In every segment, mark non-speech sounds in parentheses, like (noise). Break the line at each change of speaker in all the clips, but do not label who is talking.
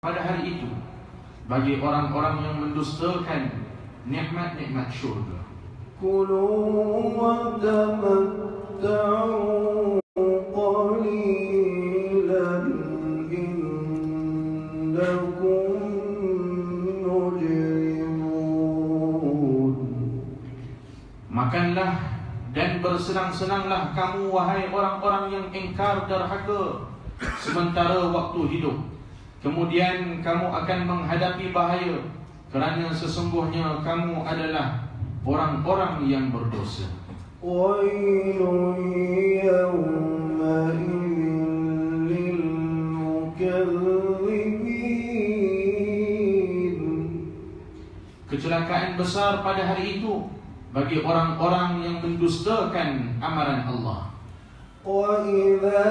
pada hari itu bagi orang-orang yang mendustakan nikmat-nikmat syurga.
Kulu wa tamattu qalilan innakum mujrimun.
Makanlah dan bersenang-senanglah kamu wahai orang-orang yang ingkar derhaka sementara waktu hidup. Kemudian kamu akan menghadapi bahaya kerana sesungguhnya kamu adalah orang-orang yang berdosa.
ويل يومئذ للمكذبين
Kecelakaan besar pada hari itu bagi orang-orang yang mendustakan amaran Allah.
وإذا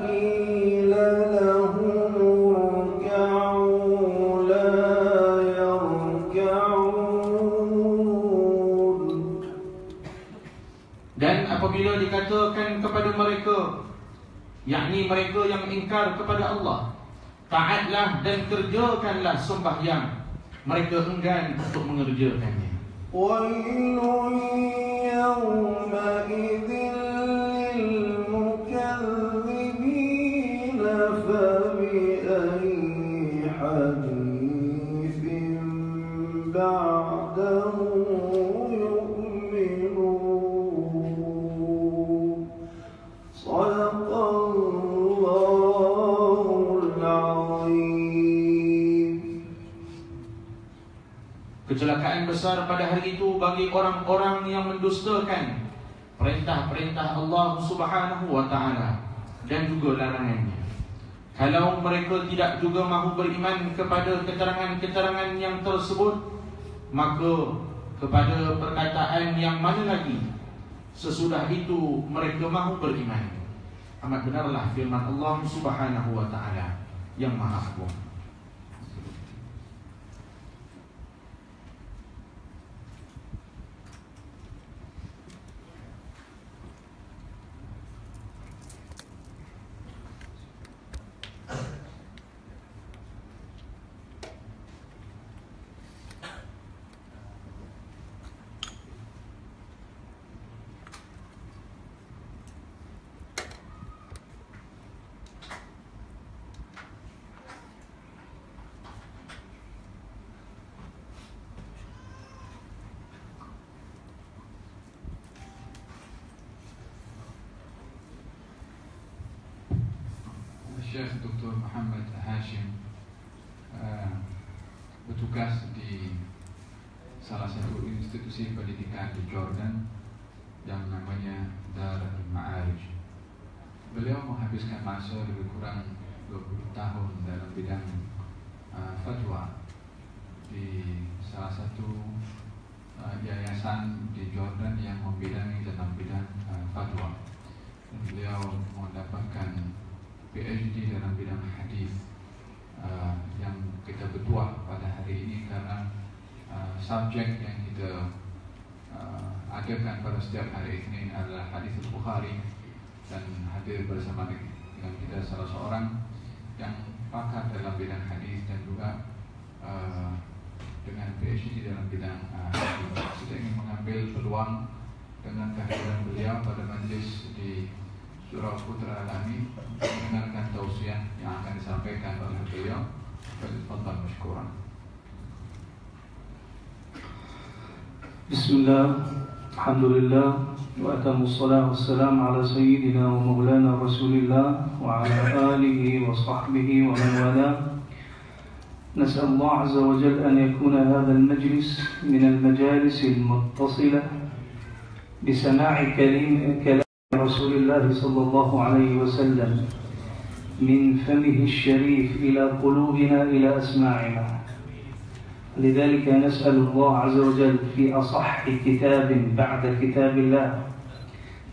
قيل لهم
apabila dikatakan kepada mereka yakni mereka yang ingkar kepada Allah taatlah dan kerjakanlah sembahyang mereka enggan untuk mengerjakannya
ويل يومئذ للمكذبين فبأي حديث بعده
Besar pada hari itu bagi orang-orang yang mendustakan perintah-perintah Allah Subhanahu wa taala dan juga larangannya. Kalau mereka tidak juga mahu beriman kepada keterangan-keterangan yang tersebut, maka kepada perkataan yang mana lagi sesudah itu mereka mahu beriman. Amat benarlah firman Allah Subhanahu wa taala yang Maha Agung.
Syekh Dr. Muhammad Hashim uh, bertugas di salah satu institusi pendidikan di Jordan yang namanya Dar Ma'arij. Beliau menghabiskan masa lebih kurang 20 tahun dalam bidang uh, fatwa di salah satu uh, yayasan di Jordan yang membidangi dalam bidang uh, fatwa. Dan beliau mendapatkan PhD dalam bidang hadis uh, yang kita bertuah pada hari ini karena uh, subjek yang kita uh, adakan pada setiap hari ini adalah hadis Bukhari dan hadir bersama dengan yang tidak salah seorang yang pakar dalam bidang hadis dan juga uh, dengan PhD dalam bidang eh, uh, saya ingin mengambil peluang dengan kehadiran beliau pada majelis di Surau Putra Alami mendengarkan tausiah yang akan disampaikan oleh beliau. Fadlan Mashkuran
Bismillah. الحمد لله وأتم الصلاة والسلام على سيدنا ومولانا رسول الله وعلى آله وصحبه ومن والاه. نسأل الله عز وجل أن يكون هذا المجلس من المجالس المتصلة بسماع كلام كلام رسول الله صلى الله عليه وسلم من فمه الشريف إلى قلوبنا إلى أسماعنا. لذلك نسأل الله عز وجل في أصح كتاب بعد كتاب الله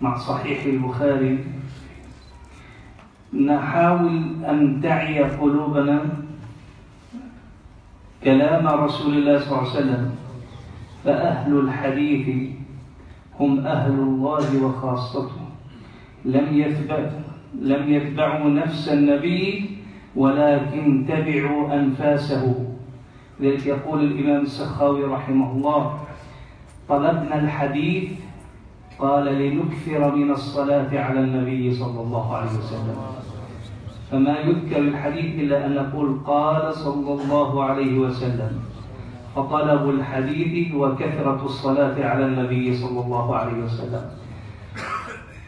مع صحيح البخاري. نحاول أن تعي قلوبنا كلام رسول الله صلى الله عليه وسلم فأهل الحديث هم أهل الله وخاصته. لم يتبع لم يتبعوا نفس النبي ولكن تبعوا أنفاسه. لذلك يقول الإمام السخاوي رحمه الله طلبنا الحديث قال لنكثر من الصلاة على النبي صلى الله عليه وسلم. فما يذكر الحديث إلا أن نقول قال صلى الله عليه وسلم. فطلب الحديث وكثرة الصلاة على النبي صلى الله عليه وسلم.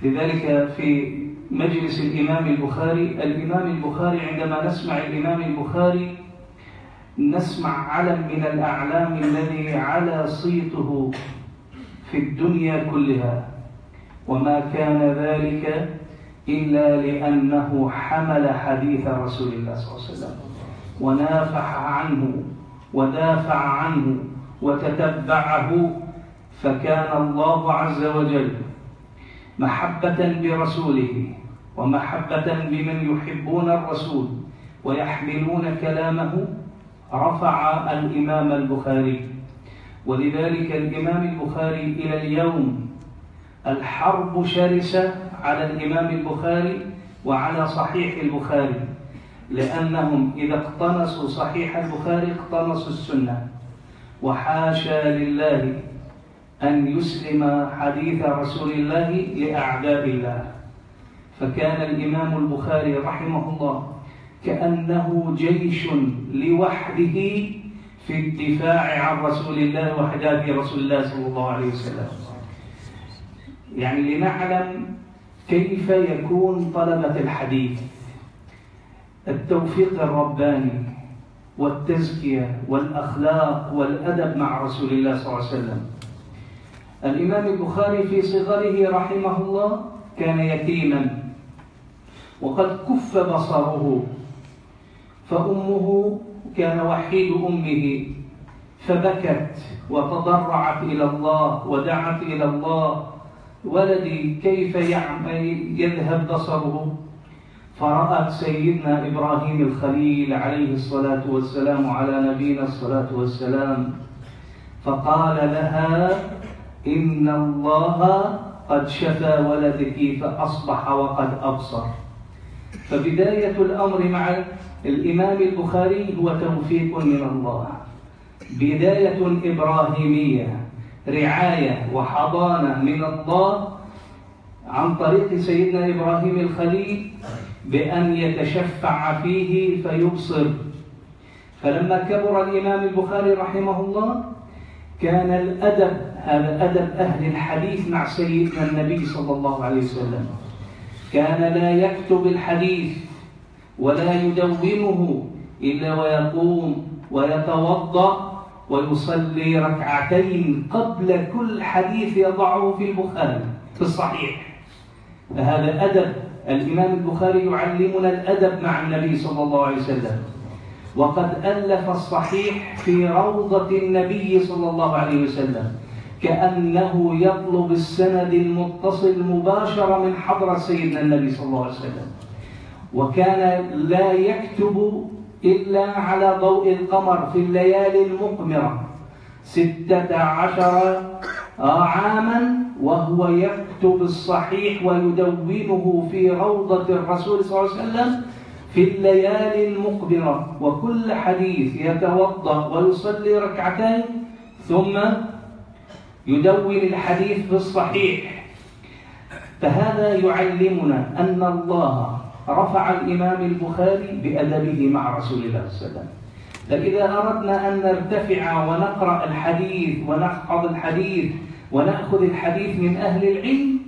لذلك في مجلس الإمام البخاري الإمام البخاري عندما نسمع الإمام البخاري نسمع علم من الأعلام الذي على صيته في الدنيا كلها. وما كان ذلك إلا لأنه حمل حديث رسول الله صلى الله عليه وسلم. ونافح عنه ودافع عنه وتتبعه. فكان الله عز وجل محبة برسوله ومحبة بمن يحبون الرسول ويحملون كلامه رفع الإمام البخاري. ولذلك الإمام البخاري إلى اليوم الحرب شرسة على الإمام البخاري وعلى صحيح البخاري لأنهم إذا اقتنصوا صحيح البخاري اقتنصوا السنة. وحاشا لله أن يسلم حديث رسول الله لأعداء الله. فكان الإمام البخاري رحمه الله كأنه جيش لوحده في الدفاع عن رسول الله وحداث رسول الله صلى الله عليه وسلم. يعني لنعلم كيف يكون طلبة الحديث. التوفيق الرباني والتزكية والأخلاق والأدب مع رسول الله صلى الله عليه وسلم. الإمام البخاري في صغره رحمه الله كان يتيما وقد كف بصره. فأمه كان وحيد أمه فبكت وتضرعت إلى الله ودعت إلى الله ولدي كيف يذهب بصره. فرأت سيدنا إبراهيم الخليل عليه الصلاة والسلام على نبينا الصلاة والسلام فقال لها إن الله قد شفى ولدك فأصبح وقد أبصر. فبداية الأمر مع الإمام البخاري هو توفيق من الله. بداية إبراهيمية رعاية وحضانة من الله عن طريق سيدنا إبراهيم الخليل بأن يتشفع فيه فيبصر. فلما كبر الإمام البخاري رحمه الله كان الأدب هذا أدب أهل الحديث مع سيدنا النبي صلى الله عليه وسلم. كان لا يكتب الحديث ولا يدونه إلا ويقوم ويتوضأ ويصلي ركعتين قبل كل حديث يضعه في البخاري في الصحيح. فهذا أدب الإمام البخاري يعلمنا الأدب مع النبي صلى الله عليه وسلم. وقد ألف الصحيح في روضة النبي صلى الله عليه وسلم كأنه يطلب السند المتصل مباشرة من حضرة سيدنا النبي صلى الله عليه وسلم. وكان لا يكتب إلا على ضوء القمر في الليالي المقمرة ستة عشر عاما وهو يكتب الصحيح ويدونه في روضة الرسول صلى الله عليه وسلم في الليالي المقبرة. وكل حديث يتوضأ ويصلي ركعتين ثم يدون الحديث في الصحيح. فهذا يعلمنا أن الله رفع الإمام البخاري بأدبه مع رسول الله صلى الله عليه وسلم. فإذا أردنا أن نرتفع ونقرأ الحديث ونحفظ الحديث ونأخذ الحديث من أهل العلم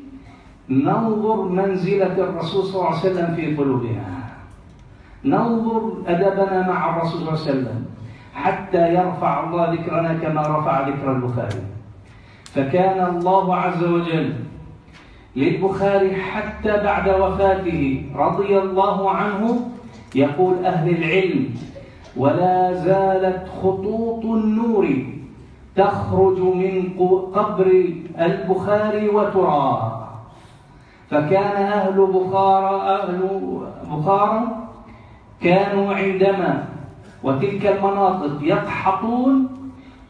ننظر منزلة الرسول صلى الله عليه وسلم في قلوبنا. ننظر أدبنا مع الرسول صلى الله عليه وسلم حتى يرفع الله ذكرنا كما رفع ذكر البخاري. فكان الله عز وجل للبخاري حتى بعد وفاته رضي الله عنه يقول أهل العلم ولا زالت خطوط النور تخرج من قبر البخاري وترى فكان أهل بخارى أهل بخارى كانوا عندما وتلك المناطق يقحطون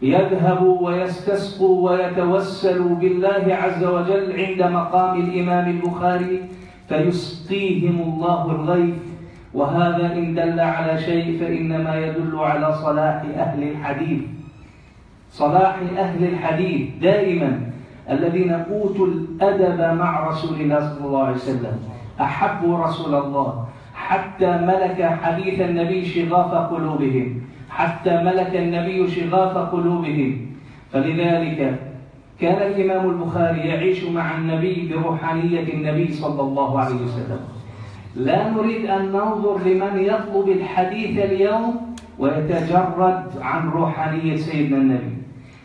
يذهبوا ويستسقوا ويتوسلوا بالله عز وجل عند مقام الإمام البخاري فيسقيهم الله الغيث. وهذا إن دل على شيء فإنما يدل على صلاح أهل الحديث. صلاح أهل الحديث دائما الذين أوتوا الأدب مع رسول الله صلى الله عليه وسلم. أحبوا رسول الله حتى ملك حديث النبي شغاف قلوبهم. حتى ملك النبي شغاف قلوبهم. فلذلك كان الإمام البخاري يعيش مع النبي بروحانية النبي صلى الله عليه وسلم. لا نريد أن ننظر لمن يطلب الحديث اليوم ويتجرد عن روحانية سيدنا النبي.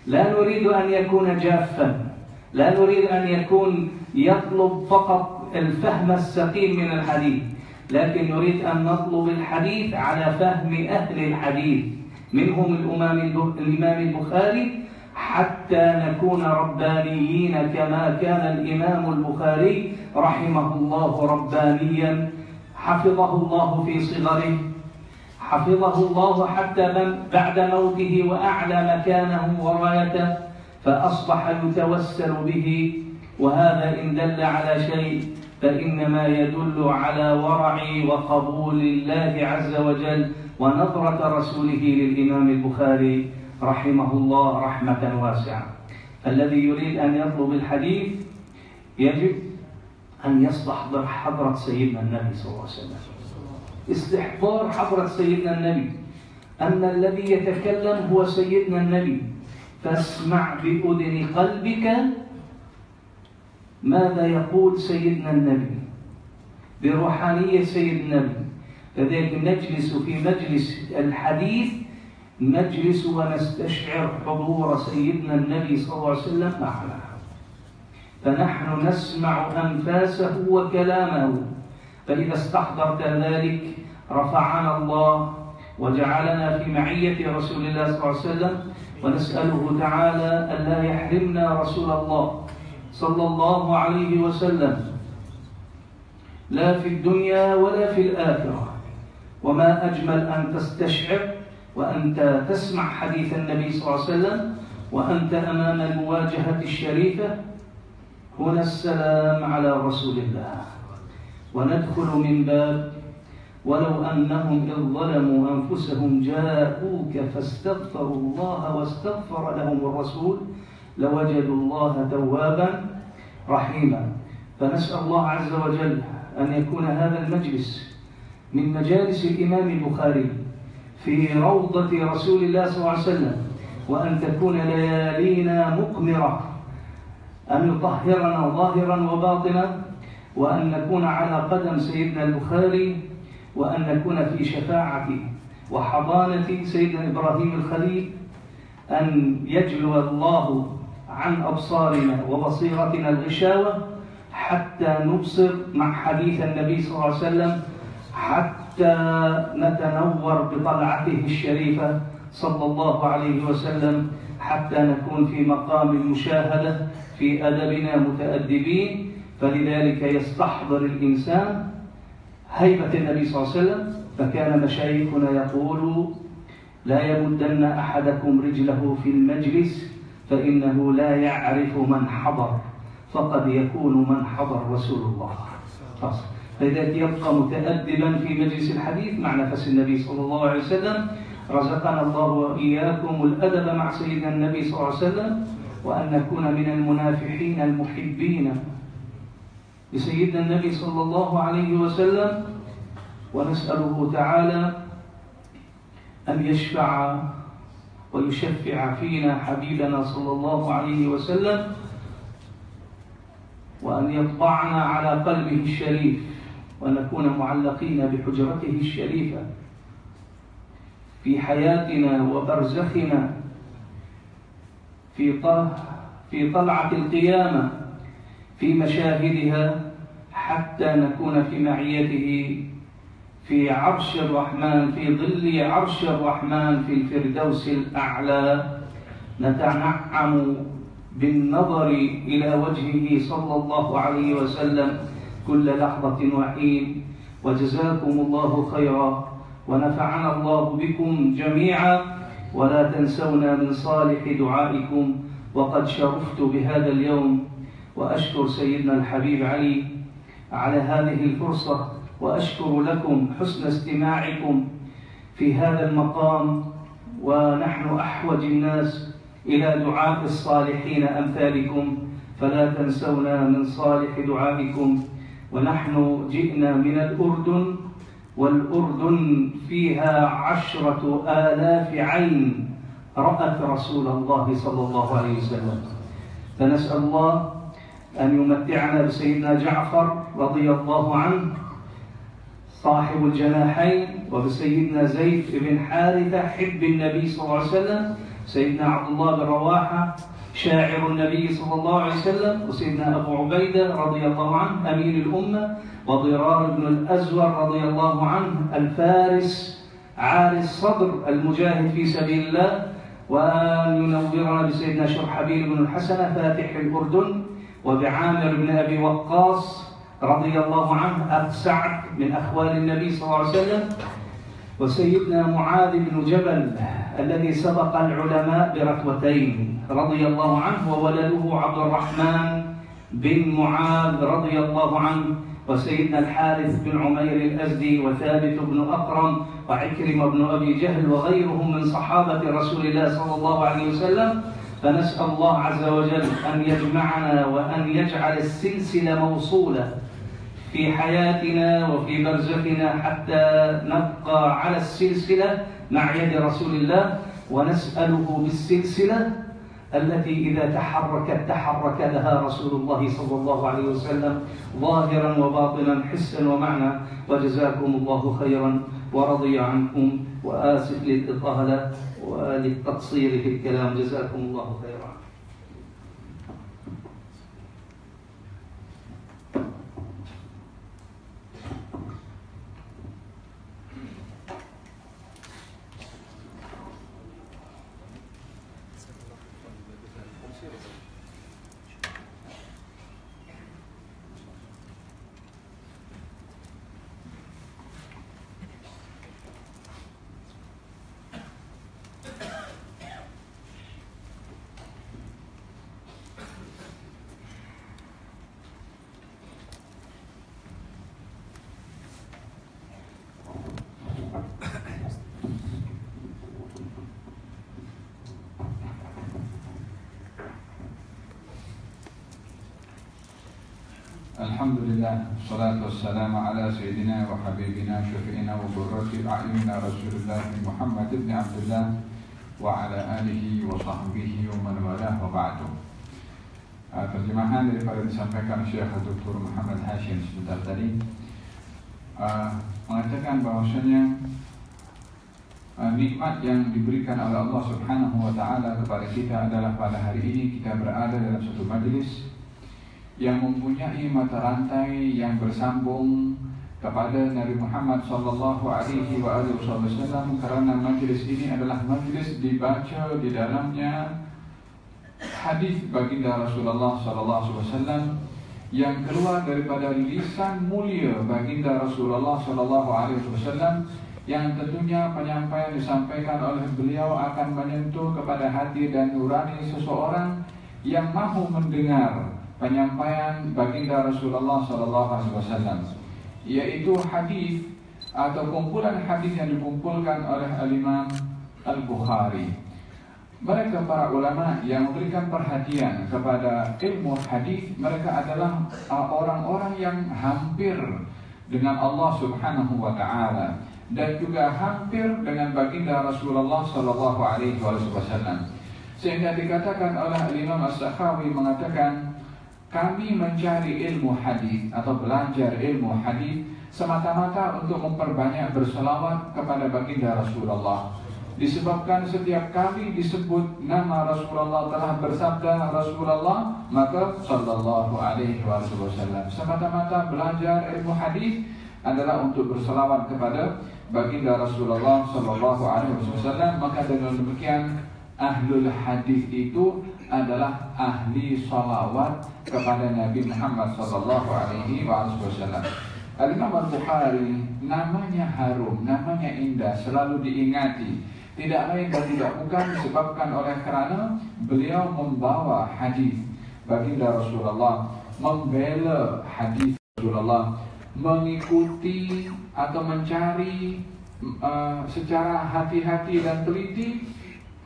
لا نريد أن يكون جافا. لا نريد أن يكون يطلب فقط الفهم السقيم من الحديث. لكن نريد أن نطلب الحديث على فهم أهل الحديث منهم الإمام البخاري حتى نكون ربانيين كما كان الإمام البخاري رحمه الله ربانيا. حفظه الله في صغره حفظه الله حتى بعد موته وأعلى مكانه ورايته فأصبح يتوسل به وهذا إن دل على شيء فإنما يدل على ورع وقبول الله عز وجل ونظرة رسوله للإمام البخاري رحمه الله رحمة واسعة. الذي يريد أن يطلب الحديث يجب أن يستحضر حضرة سيدنا النبي صلى الله عليه وسلم. استحضار حضرة سيدنا النبي. أن الذي يتكلم هو سيدنا النبي. فاسمع بأذن قلبك ماذا يقول سيدنا النبي؟ بروحانية سيدنا النبي. لذلك نجلس في مجلس الحديث نجلس ونستشعر حضور سيدنا النبي صلى الله عليه وسلم معنا. فنحن نسمع أنفاسه وكلامه. فإذا استحضرت ذلك رفعنا الله وجعلنا في معية رسول الله صلى الله عليه وسلم ونسأله تعالى ألا يحرمنا رسول الله. صلى الله عليه وسلم. لا في الدنيا ولا في الآخرة. وما أجمل أن تستشعر وأنت تسمع حديث النبي صلى الله عليه وسلم وأنت أمام المواجهة الشريفة. هنا السلام على رسول الله. وندخل من باب ولو أنهم إذ ظلموا أنفسهم جاءوك فاستغفروا الله واستغفر لهم الرسول لوجدوا الله توابا رحيما. فنسأل الله عز وجل أن يكون هذا المجلس من مجالس الإمام البخاري في روضة رسول الله صلى الله عليه وسلم وأن تكون ليالينا مقمرة أن يطهرنا ظاهرا وباطنا وأن نكون على قدم سيدنا البخاري وأن نكون في شفاعة وحضانة سيدنا إبراهيم الخليل أن يجلو الله عن أبصارنا وبصيرتنا الغشاوة حتى نبصر مع حديث النبي صلى الله عليه وسلم حتى نتنور بطلعته الشريفة صلى الله عليه وسلم حتى نكون في مقام المشاهدة في أدبنا متأدبين. فلذلك يستحضر الإنسان هيبة النبي صلى الله عليه وسلم فكان مشايخنا يقول لا يمدن أحدكم رجله في المجلس فإنه لا يعرف من حضر فقد يكون من حضر رسول الله فصل. فلذلك يبقى متأدبا في مجلس الحديث مع نفس النبي صلى الله عليه وسلم رزقنا الله وإياكم الأدب مع سيدنا النبي صلى الله عليه وسلم وأن نكون من المنافحين المحبين لسيدنا النبي صلى الله عليه وسلم ونسأله تعالى أن يشفع ويشفع فينا حبيبنا صلى الله عليه وسلم وأن يطبعنا على قلبه الشريف ونكون معلقين بحجرته الشريفة في حياتنا وبرزخنا في في طلعة القيامة في مشاهدها حتى نكون في معيته في عرش الرحمن في ظل عرش الرحمن في الفردوس الأعلى. نتنعم بالنظر إلى وجهه صلى الله عليه وسلم كل لحظة وحين. وجزاكم الله خيرا. ونفعنا الله بكم جميعا. ولا تنسونا من صالح دعائكم. وقد شرفت بهذا اليوم. وأشكر سيدنا الحبيب علي على هذه الفرصة. وأشكر لكم حسن استماعكم في هذا المقام ونحن أحوج الناس إلى دعاء الصالحين أمثالكم فلا تنسونا من صالح دعائكم. ونحن جئنا من الأردن والأردن فيها عشرة آلاف عين رأت رسول الله صلى الله عليه وسلم. فنسأل الله أن يمتعنا بسيدنا جعفر رضي الله عنه صاحب الجناحين وبسيدنا زيد بن حارثة حب النبي صلى الله عليه وسلم سيدنا عبد الله بن رواحة شاعر النبي صلى الله عليه وسلم وسيدنا أبو عبيدة رضي الله عنه أمير الأمة وضرار بن الأزور رضي الله عنه الفارس عالي الصدر المجاهد في سبيل الله وأن ينورنا بسيدنا شرحبيل بن الحسنة فاتح الأردن وبعامر بن أبي وقاص رضي الله عنه أخ سعد من أخوال النبي صلى الله عليه وسلم وسيدنا معاذ بن جبل الذي سبق العلماء بركوتين رضي الله عنه وولده عبد الرحمن بن معاذ رضي الله عنه وسيدنا الحارث بن عمير الأزدي وثابت بن أقرم وعكرم بن أبي جهل وغيرهم من صحابة رسول الله صلى الله عليه وسلم. فنسأل الله عز وجل أن يجمعنا وأن يجعل السلسلة موصولة في حياتنا وفي برزخنا حتى نبقى على السلسلة مع يد رسول الله ونسأله بالسلسلة التي إذا تحركت تحرك لها رسول الله صلى الله عليه وسلم ظاهرا وباطنا حسا ومعنى. وجزاكم الله خيرا ورضي عنكم. وآسف للإطالة وللتقصير في الكلام. جزاكم الله خيرا.
والصلاة والسلام على سيدنا وحبيبنا شفيعنا وقرة أعيننا رسول الله محمد بن عبد الله وعلى آله وصحبه ومن والاه وبعد Uh, terjemahan daripada disampaikan Syekh Dr. Muhammad Hashim sebentar tadi uh, mengatakan bahwasanya uh, nikmat yang diberikan oleh Allah Subhanahu wa taala kepada kita adalah pada hari ini kita berada dalam satu majlis yang mempunyai mata rantai yang bersambung kepada Nabi Muhammad sallallahu alaihi wasallam karena majlis ini adalah majlis dibaca di dalamnya hadis baginda Rasulullah sallallahu alaihi wasallam yang keluar daripada lisan mulia baginda Rasulullah sallallahu alaihi wasallam yang tentunya penyampaian disampaikan oleh beliau akan menyentuh kepada hati dan nurani seseorang yang mahu mendengar penyampaian baginda Rasulullah sallallahu alaihi wasallam yaitu hadis atau kumpulan hadis yang dikumpulkan oleh Al-Imam Al-Bukhari. Mereka para ulama yang memberikan perhatian kepada ilmu hadis, mereka adalah orang-orang yang hampir dengan Allah Subhanahu wa taala dan juga hampir dengan baginda Rasulullah sallallahu alaihi wasallam. Sehingga dikatakan oleh Imam As-Sakhawi mengatakan kami mencari ilmu hadis atau belajar ilmu hadis semata-mata untuk memperbanyak berselawat kepada baginda Rasulullah. Disebabkan setiap kali disebut nama Rasulullah telah bersabda Rasulullah maka sallallahu alaihi wasallam. Semata-mata belajar ilmu hadis adalah untuk berselawat kepada baginda Rasulullah sallallahu alaihi wasallam maka dengan demikian ahlul hadis itu adalah ahli salawat kepada Nabi Muhammad sallallahu alaihi wasallam. Al-Imam Al-Bukhari namanya harum, namanya indah, selalu diingati. Tidak lain dan tidak bukan disebabkan oleh kerana beliau membawa hadis baginda Rasulullah, membela hadis Rasulullah mengikuti atau mencari uh, secara hati-hati dan teliti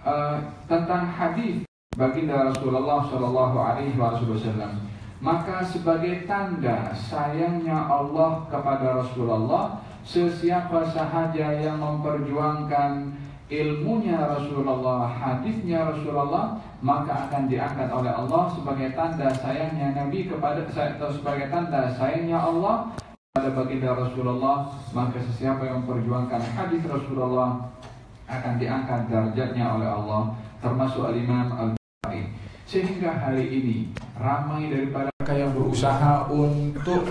uh, tentang hadis baginda Rasulullah Shallallahu Alaihi Wasallam. Maka sebagai tanda sayangnya Allah kepada Rasulullah, sesiapa sahaja yang memperjuangkan ilmunya Rasulullah, hadisnya Rasulullah, maka akan diangkat oleh Allah sebagai tanda sayangnya Nabi kepada atau sebagai tanda sayangnya Allah pada baginda Rasulullah, maka sesiapa yang memperjuangkan hadis Rasulullah akan diangkat derajatnya oleh Allah, termasuk Al-Imam Al-Bukhari. Sehingga hari ini ramai daripada mereka yang berusaha untuk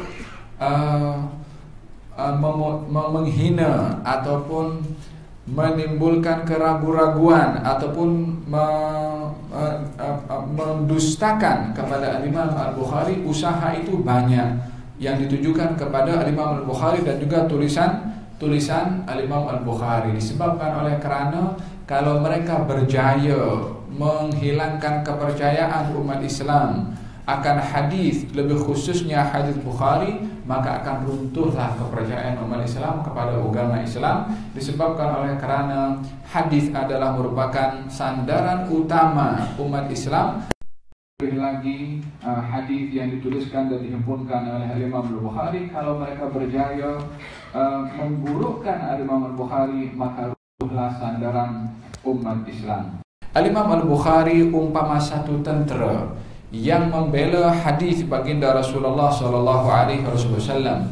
uh, uh, menghina ataupun menimbulkan keraguan-raguan ataupun me, uh, uh, mendustakan kepada Imam Al-Bukhari usaha itu banyak. Yang ditujukan kepada Imam Al-Bukhari dan juga tulisan tulisan Al-Imam Al-Bukhari. Disebabkan oleh kerana kalau mereka berjaya menghilangkan kepercayaan umat Islam. Akan hadis lebih khususnya hadis Bukhari maka akan runtuhlah kepercayaan umat Islam kepada agama Islam. Disebabkan oleh kerana hadis adalah merupakan sandaran utama umat Islam. Lebih lagi uh, hadis yang dituliskan dan dihimpunkan oleh Imam Al-Bukhari kalau mereka berjaya uh, memburukkan Imam Al-Bukhari maka runtuhlah sandaran umat Islam Al-Imam Al-Bukhari umpama satu tentera yang membela hadis baginda Rasulullah sallallahu alaihi wasallam.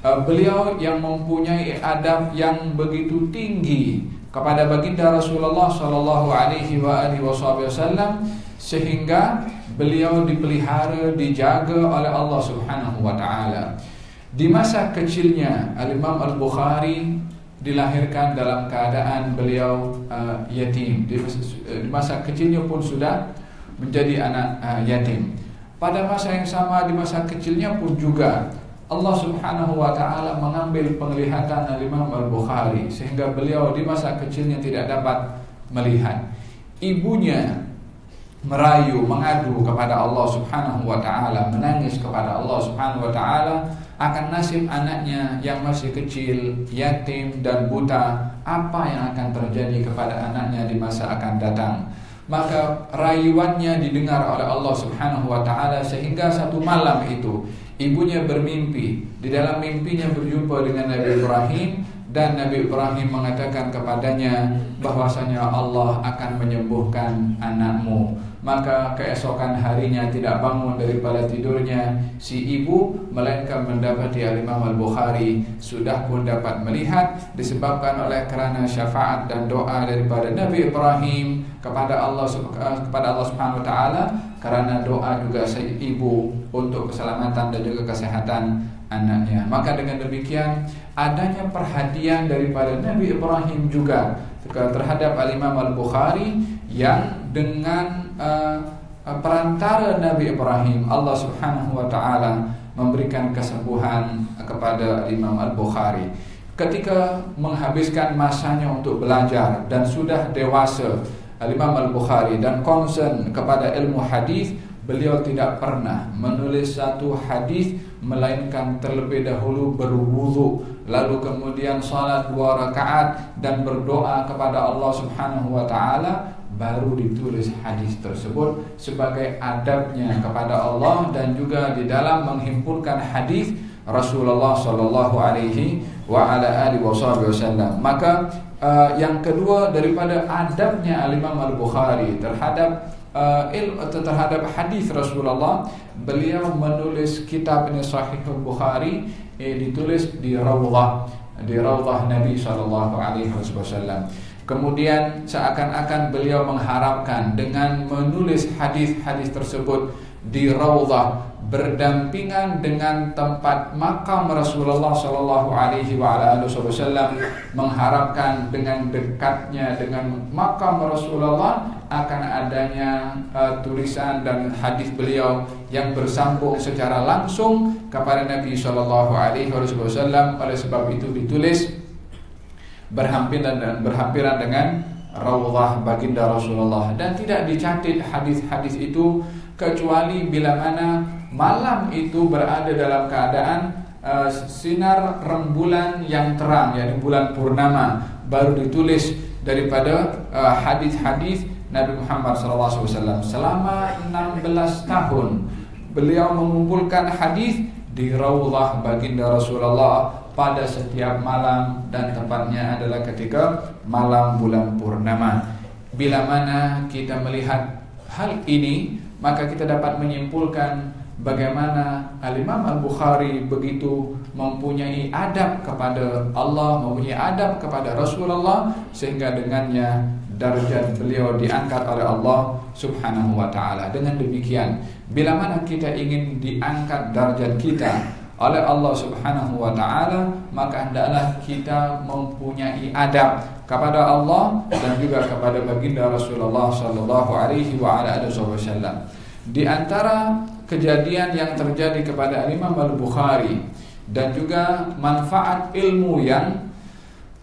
Uh, beliau yang mempunyai adab yang begitu tinggi kepada baginda Rasulullah sallallahu alaihi wasallam sehingga beliau dipelihara dijaga oleh Allah Subhanahu wa taala. Di masa kecilnya Al-Imam Al-Bukhari dilahirkan dalam keadaan beliau uh, yatim. Di masa, uh, di masa kecilnya pun sudah menjadi anak uh, yatim. Pada masa yang sama di masa kecilnya pun juga Allah Subhanahu wa taala mengambil penglihatan Imam Al-Bukhari sehingga beliau di masa kecilnya tidak dapat melihat. Ibunya merayu mengadu kepada Allah Subhanahu wa taala menangis kepada Allah Subhanahu wa taala akan nasib anaknya yang masih kecil, yatim dan buta, apa yang akan terjadi kepada anaknya di masa akan datang. Maka rayuannya didengar oleh Allah Subhanahu wa taala sehingga satu malam itu ibunya bermimpi, di dalam mimpinya berjumpa dengan Nabi Ibrahim dan Nabi Ibrahim mengatakan kepadanya bahwasanya Allah akan menyembuhkan anakmu maka keesokan harinya tidak bangun daripada tidurnya si ibu melainkan mendapati Imam Al-Bukhari sudah pun dapat melihat disebabkan oleh kerana syafaat dan doa daripada Nabi Ibrahim kepada Allah eh, kepada Allah Subhanahu wa taala kerana doa juga si ibu untuk keselamatan dan juga kesehatan anaknya. Maka dengan demikian adanya perhatian daripada Nabi Ibrahim juga terhadap Al-Imam Al-Bukhari yang dengan uh, perantara Nabi Ibrahim Allah Subhanahu wa taala memberikan kesembuhan kepada Imam Al-Bukhari. Ketika menghabiskan masanya untuk belajar dan sudah dewasa Imam Al-Bukhari dan concern kepada ilmu hadis beliau tidak pernah menulis satu hadis melainkan terlebih dahulu berwudu lalu kemudian salat dua rakaat dan berdoa kepada Allah Subhanahu wa taala baru ditulis hadis tersebut sebagai adabnya kepada Allah dan juga di dalam menghimpunkan hadis Rasulullah sallallahu alaihi wasallam. Maka uh, yang kedua daripada adabnya Al-Imam Al-Bukhari terhadap uh, il, terhadap hadis Rasulullah, beliau menulis kitab ini Sahih Al-Bukhari eh, ditulis di Raudhah di Raudhah Nabi sallallahu alaihi wasallam. Kemudian seakan-akan beliau mengharapkan dengan menulis hadis-hadis tersebut di Raudhah berdampingan dengan tempat makam Rasulullah sallallahu alaihi wasallam mengharapkan dengan dekatnya dengan makam Rasulullah akan adanya uh, tulisan dan hadis beliau yang bersambung secara langsung kepada Nabi sallallahu alaihi wasallam. Oleh sebab itu ditulis berhampiran dan berhampiran dengan raudhah baginda Rasulullah. Dan tidak dicatat hadis-hadis itu kecuali bila mana malam itu berada dalam keadaan uh, sinar rembulan yang terang yakni bulan purnama baru ditulis daripada uh, hadis-hadis Nabi Muhammad SAW selama 16 tahun beliau mengumpulkan hadis di Raudhah baginda Rasulullah pada setiap malam dan tepatnya adalah ketika malam bulan purnama. Bila mana kita melihat hal ini, maka kita dapat menyimpulkan bagaimana Al-Imam Al-Bukhari begitu mempunyai adab kepada Allah, mempunyai adab kepada Rasulullah sehingga dengannya darjat beliau diangkat oleh Allah Subhanahu wa taala. Dengan demikian, bila mana kita ingin diangkat darjat kita oleh Allah Subhanahu wa taala, maka hendaklah kita mempunyai adab kepada Allah dan juga kepada baginda Rasulullah sallallahu alaihi wa ala alihi wasallam. Di antara kejadian yang terjadi kepada Imam Al-Bukhari dan juga manfaat ilmu yang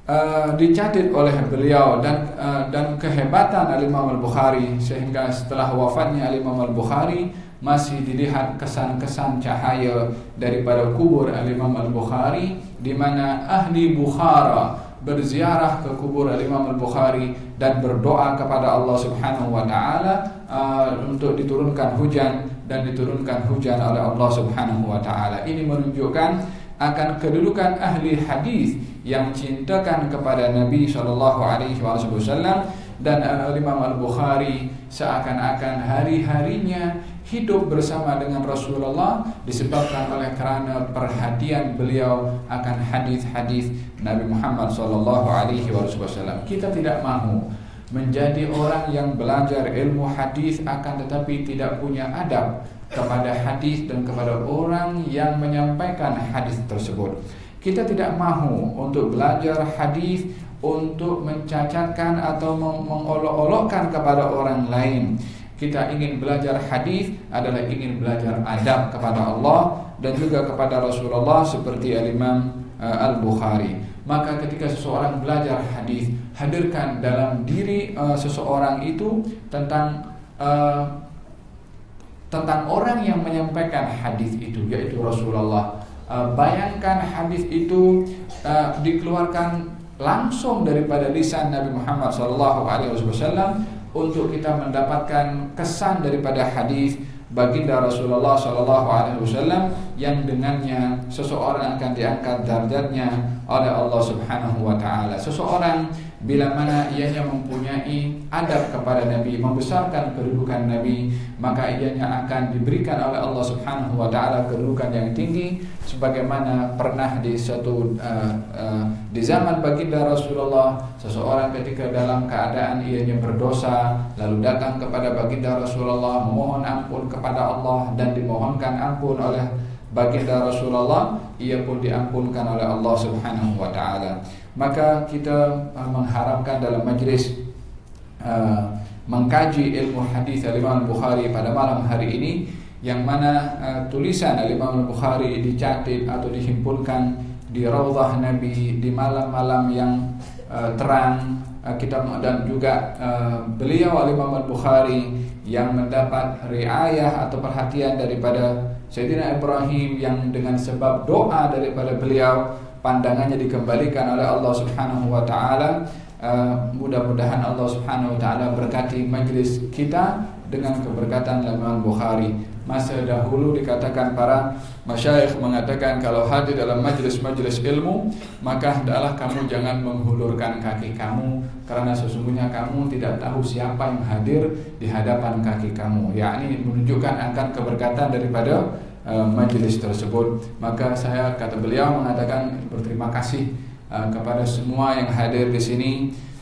uh, dicatat oleh beliau dan uh, dan kehebatan Imam Al-Bukhari sehingga setelah wafatnya Imam Al-Bukhari masih dilihat kesan-kesan cahaya daripada kubur Imam Al-Bukhari di mana ahli Bukhara berziarah ke kubur Imam Al-Bukhari dan berdoa kepada Allah Subhanahu wa taala uh, untuk diturunkan hujan dan diturunkan hujan oleh Allah Subhanahu wa taala. Ini menunjukkan akan kedudukan ahli hadis yang cintakan kepada Nabi sallallahu alaihi wasallam dan uh, Imam Al-Bukhari seakan-akan hari-harinya hidup bersama dengan Rasulullah disebabkan oleh kerana perhatian beliau akan hadis-hadis Nabi Muhammad sallallahu alaihi wasallam. Kita tidak mahu menjadi orang yang belajar ilmu hadis akan tetapi tidak punya adab kepada hadis dan kepada orang yang menyampaikan hadis tersebut. Kita tidak mahu untuk belajar hadis untuk mencacatkan atau mengolok-olokkan kepada orang lain kita ingin belajar hadis adalah ingin belajar adab kepada Allah dan juga kepada Rasulullah seperti Al-Imam uh, Al-Bukhari. Maka ketika seseorang belajar hadis, hadirkan dalam diri uh, seseorang itu tentang uh, tentang orang yang menyampaikan hadis itu yaitu Rasulullah. Uh, bayangkan hadis itu uh, dikeluarkan langsung daripada lisan Nabi Muhammad SAW untuk kita mendapatkan kesan daripada hadis baginda Rasulullah Shallallahu Alaihi Wasallam yang dengannya seseorang akan diangkat darjatnya oleh Allah Subhanahu Wa Taala. Seseorang bila mana ianya mempunyai adab kepada Nabi, membesarkan kedudukan Nabi, maka ianya akan diberikan oleh Allah Subhanahu wa taala kedudukan yang tinggi sebagaimana pernah di satu uh, uh, di zaman baginda Rasulullah seseorang ketika dalam keadaan ianya berdosa lalu datang kepada baginda Rasulullah memohon ampun kepada Allah dan dimohonkan ampun oleh baginda Rasulullah ia pun diampunkan oleh Allah Subhanahu wa taala maka kita uh, mengharapkan dalam majlis uh, mengkaji ilmu hadis Imam Bukhari pada malam hari ini yang mana uh, tulisan Imam Bukhari dicatat atau dihimpulkan di Raudhah Nabi di malam-malam yang uh, terang uh, kita dan juga uh, beliau Imam Bukhari yang mendapat riayah atau perhatian daripada Sayyidina Ibrahim yang dengan sebab doa daripada beliau pandangannya dikembalikan oleh Allah Subhanahu wa taala. Uh, mudah-mudahan Allah Subhanahu wa taala berkati majlis kita dengan keberkatan Imam Bukhari. Masa dahulu dikatakan para masyayikh mengatakan kalau hadir dalam majlis-majlis ilmu, maka hendaklah kamu jangan menghulurkan kaki kamu karena sesungguhnya kamu tidak tahu siapa yang hadir di hadapan kaki kamu. Yakni menunjukkan akan keberkatan daripada uh, majelis tersebut. Maka saya kata beliau mengatakan berterima kasih uh, kepada semua yang hadir di sini.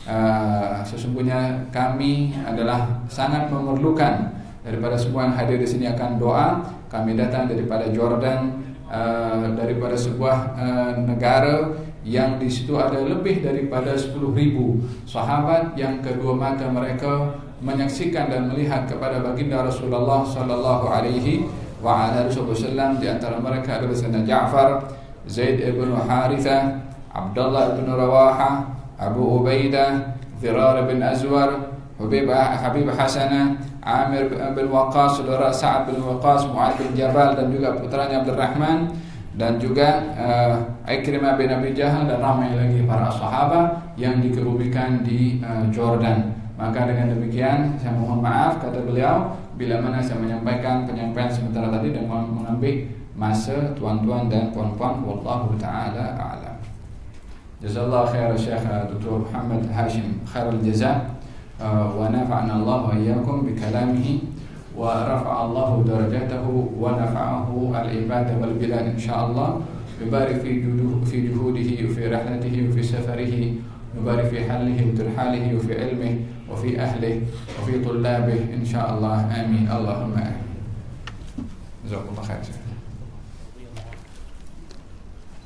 Uh, sesungguhnya kami adalah sangat memerlukan daripada semua yang hadir di sini akan doa. Kami datang daripada Jordan, daripada sebuah negara yang di situ ada lebih daripada 10 ribu sahabat yang kedua mata mereka menyaksikan dan melihat kepada baginda Rasulullah sallallahu alaihi wa ala Rasulullah di antara mereka adalah Sayyidina Ja'far, Zaid ibn Haritha, Abdullah ibn Rawaha, Abu Ubaidah, Zirar bin Azwar, Habib Habib Hasanah, Amir bin Waqas, saudara Sa'ad bin Waqas, Mu'ad bin Jabal dan juga putranya Abdul Rahman dan juga uh, Ikrimah bin Abi Jahal dan ramai lagi para sahabat yang dikebumikan di uh, Jordan. Maka dengan demikian saya mohon maaf kata beliau bila mana saya menyampaikan penyampaian sementara tadi dan mengambil masa tuan-tuan dan puan-puan wallahu taala a'lam. Jazallah khair Syekh eh, Dr. Muhammad Hashim khairul jaza eh, wa nafa'ana Allah wa iyyakum bi kalamihi wa rafa'a Allah darajatahu wa nafa'ahu al-ibad wal bilad insyaallah يبارك في fi في جهوده fi safarihi وفي fi halihi wa turhalihi wa fi ilmihi وفي أهله وفي طلابه إن شاء الله. آمين. اللهم آمين. جزاكم الله خير.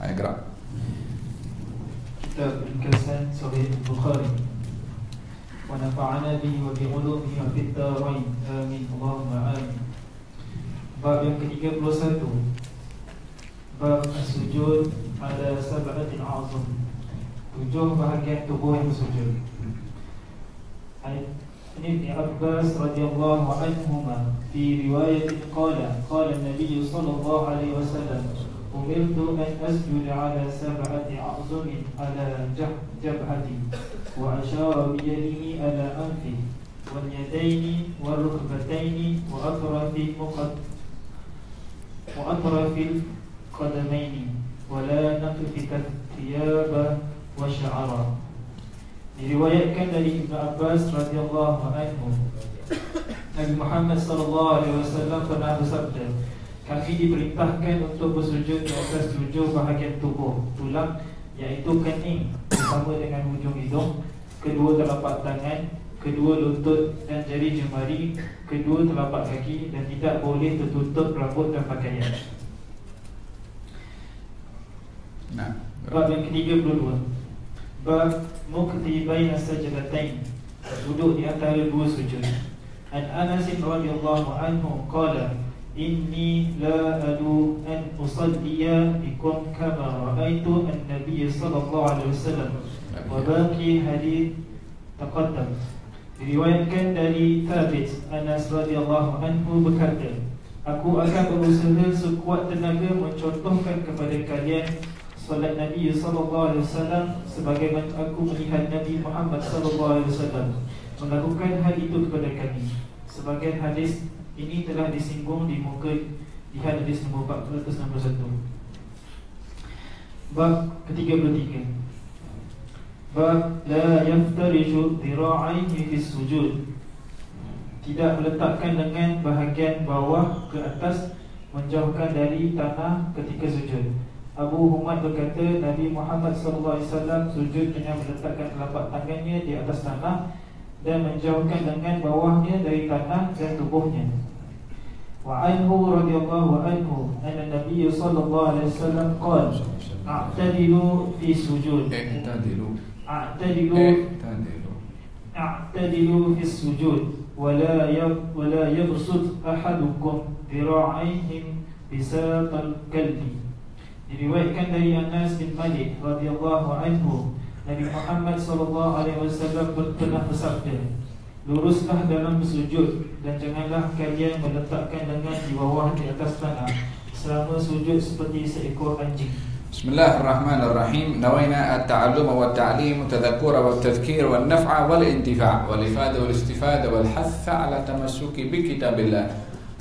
اقرأ.
كتاب ringkasan Sahih Bukhari ونفعنا به وبعلومه في الدارين. آمين. اللهم آمين. Bab yang ke-31 Bab sujud ada sab'atin azam Tujuh bahagian tubuh yang عن ابن عباس رضي الله عنهما في رواية قال قال النبي صلى الله عليه وسلم أمرت أن أسجد على سبعة أعظم على جبهتي وأشار بيده على أنفي واليدين والركبتين وأطراف وأطراف القدمين ولا نطفك الثياب وشعرا. Diriwayatkan dari Ibn Abbas radhiyallahu anhu. Nabi Muhammad sallallahu alaihi wasallam pernah bersabda kami diperintahkan untuk bersujud di atas tujuh bahagian tubuh tulang iaitu kening bersama dengan hujung hidung kedua telapak tangan kedua lutut dan jari jemari kedua telapak kaki dan tidak boleh tertutup rambut dan pakaian.
Nah,
Bab yang ke-32 Bab mukti baina sajdatain Duduk di antara dua sujud. An Anas radhiyallahu anhu qala Inni la adu an usalliya bikum kama ra'aitu an-nabiy sallallahu alaihi wasallam wa baqi hadith taqaddam. Diriwayatkan dari Thabit Anas radhiyallahu anhu berkata Aku akan berusaha sekuat tenaga mencontohkan kepada kalian solat Nabi sallallahu alaihi wasallam sebagaimana aku melihat Nabi Muhammad sallallahu alaihi wasallam melakukan hal itu kepada kami. Sebagian hadis ini telah disinggung di muka di hadis nombor 461. Bab ke-33. Bab la yaftariju dhira'aihi fi sujud. Tidak meletakkan dengan bahagian bawah ke atas menjauhkan dari tanah ketika sujud. Abu Humad berkata Nabi Muhammad sallallahu alaihi wasallam sujud dengan meletakkan telapak tangannya di atas tanah dan menjauhkan lengan bawahnya dari tanah dan tubuhnya. Wa anhu radhiyallahu anhu anna Nabi sallallahu alaihi wasallam qala a'tadilu fi sujud. A'tadilu.
A'tadilu.
A'tadilu fi sujud wala yab wala yabsut ahadukum dira'aihim bisaqal kalbi. Diriwayatkan dari Anas bin Malik radhiyallahu anhu Nabi Muhammad sallallahu alaihi wasallam pernah bersabda Luruslah dalam bersujud dan janganlah kalian meletakkan lengan di bawah di atas tanah selama sujud seperti seekor anjing.
بسم الله الرحمن الرحيم نوينا التعلم والتعليم والتذكر والتذكير والنفع والانتفاع والإفادة والاستفادة والحث على التمسك بكتاب الله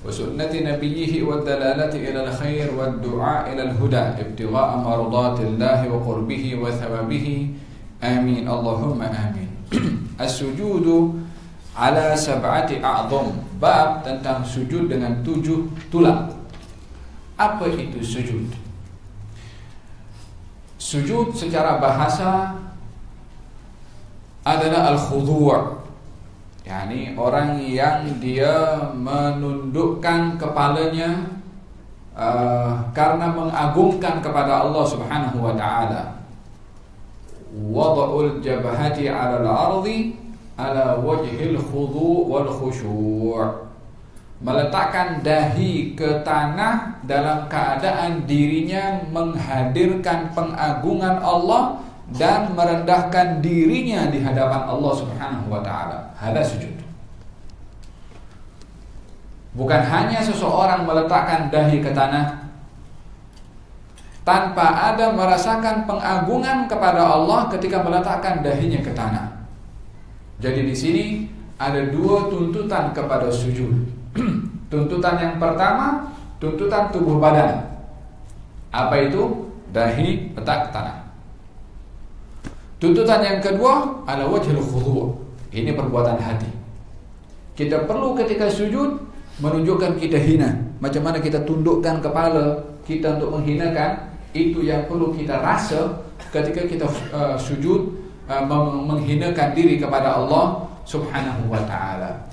وسنة نبيه والدلالة إلى الخير والدعاء إلى الهدى ابتغاء مرضات الله وقربه وثوابه. آمين. اللهم آمين. (clears throat) السجود على سبعة أعظم. باب tentang sujud dengan tujuh tulang apa itu sujud? Sujud secara bahasa adalah yakni orang yang dia menundukkan kepalanya uh, karena mengagungkan kepada Allah Subhanahu wa taala. Wada'ul jabhati 'ala al-ardi ala wajhil khudu' wal khushu'. Meletakkan dahi ke tanah dalam keadaan dirinya menghadirkan pengagungan Allah dan merendahkan dirinya di hadapan Allah Subhanahu wa taala. Hada sujud. Bukan hanya seseorang meletakkan dahi ke tanah tanpa ada merasakan pengagungan kepada Allah ketika meletakkan dahinya ke tanah. Jadi di sini ada dua tuntutan kepada sujud. (clears throat) tuntutan yang pertama, tuntutan tubuh badan. Apa itu? Dahi letak ke tanah. Tuntutan yang kedua adalah wajhul khudu'. Ini perbuatan hati. Kita perlu ketika sujud menunjukkan kita hina. Macam mana kita tundukkan kepala kita untuk menghinakan itu yang perlu kita rasa ketika kita uh, sujud uh, menghinakan diri kepada Allah Subhanahu wa taala.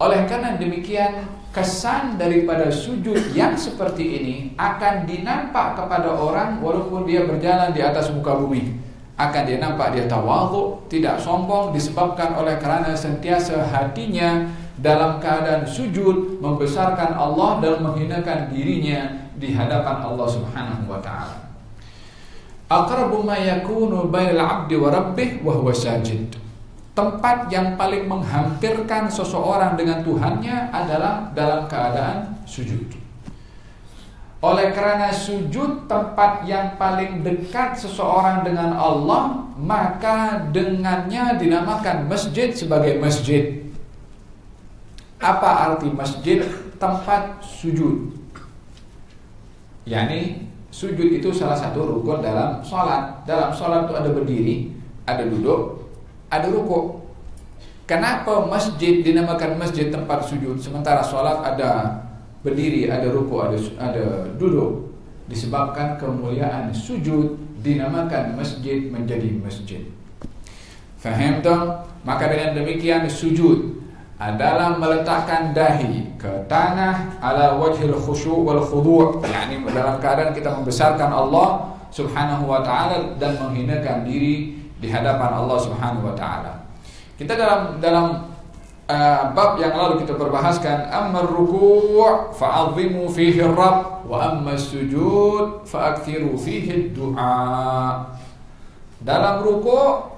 Oleh karena demikian kesan daripada sujud yang seperti ini akan dinampak kepada orang walaupun dia berjalan di atas muka bumi akan dia nampak dia tawadhu, tidak sombong disebabkan oleh kerana sentiasa hatinya dalam keadaan sujud membesarkan Allah dan menghinakan dirinya di hadapan Allah Subhanahu wa taala. Aqrabu ma yakunu bainal 'abdi wa rabbih wa huwa sajid. Tempat yang paling menghampirkan seseorang dengan Tuhannya adalah dalam keadaan sujud. Oleh karena sujud tempat yang paling dekat seseorang dengan Allah Maka dengannya dinamakan masjid sebagai masjid. Apa arti masjid? Tempat sujud. Yani sujud itu salah satu rukun dalam sholat. Dalam sholat itu ada berdiri, ada duduk, ada rukuk. Kenapa masjid dinamakan masjid tempat sujud? Sementara sholat ada berdiri, ada ruku, ada ada duduk disebabkan kemuliaan sujud dinamakan masjid menjadi masjid. Faham tak? Maka dengan demikian sujud adalah meletakkan dahi ke tanah ala wajhil khusyu' wal khudu' yakni dalam keadaan kita membesarkan Allah Subhanahu wa taala dan menghinakan diri di hadapan Allah Subhanahu wa taala. Kita dalam dalam uh, bab yang lalu kita perbahaskan amma ruku' fa'azimu fihi rabb wa amma sujud fa'akthiru fihi du'a. Dalam ruku'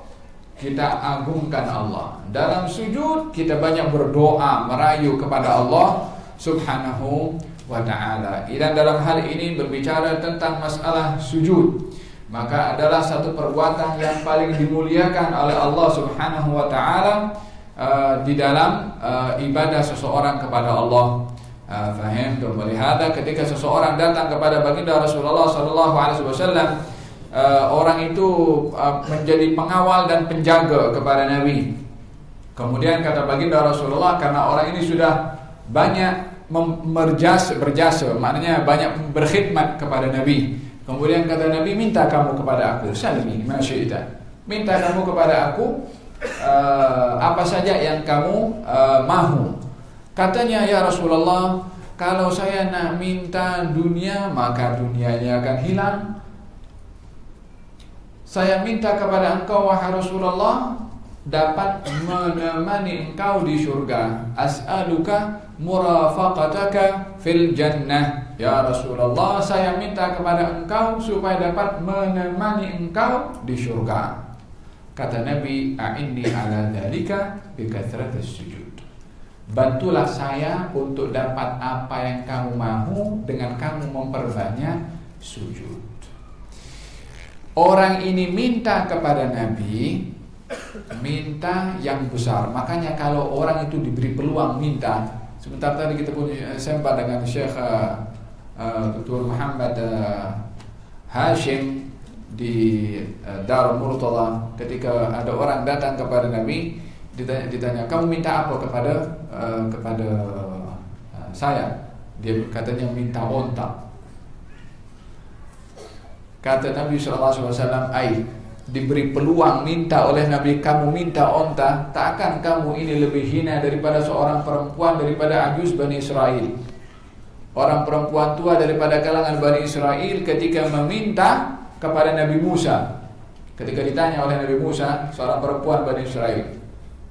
kita agungkan Allah. Dalam sujud kita banyak berdoa merayu kepada Allah subhanahu wa ta'ala. Dan dalam hal ini berbicara tentang masalah sujud maka adalah satu perbuatan yang paling dimuliakan oleh Allah subhanahu wa ta'ala Uh, di dalam uh, ibadah seseorang kepada Allah. Uh, faham tu melihada ketika seseorang datang kepada baginda Rasulullah sallallahu alaihi wasallam uh, orang itu uh, menjadi pengawal dan penjaga kepada Nabi. Kemudian kata baginda Rasulullah karena orang ini sudah banyak berjasa, berjasa, maknanya banyak berkhidmat kepada Nabi. Kemudian kata Nabi minta kamu kepada aku, salmi masyidah. Minta kamu kepada aku uh, apa saja yang kamu uh, mahu. Katanya ya Rasulullah, kalau saya nak minta dunia maka dunianya akan hilang. Saya minta kepada engkau wahai Rasulullah dapat menemani engkau di surga. As'aluka murafaqataka fil jannah. Ya Rasulullah, saya minta kepada engkau supaya dapat menemani engkau di surga. Kata Nabi, "A'inni ala dzalika bi sujud." Bantulah saya untuk dapat apa yang kamu mahu dengan kamu memperbanyak sujud. Orang ini minta kepada Nabi minta yang besar. Makanya kalau orang itu diberi peluang minta, sebentar tadi kita punya sempat dengan Syekh uh, Dr. Muhammad uh, Hashim di uh, Darul Murtala. Ketika ada orang datang kepada Nabi ditanya, ditanya kamu minta apa kepada uh, kepada uh, saya? Dia katanya minta onta. Kata Nabi SAW ai diberi peluang minta oleh Nabi kamu minta onta tak akan kamu ini lebih hina daripada seorang perempuan daripada Ajus Bani Israel? Orang perempuan tua daripada kalangan Bani Israel ketika meminta kepada Nabi Musa. Ketika ditanya oleh Nabi Musa seorang perempuan Bani Israel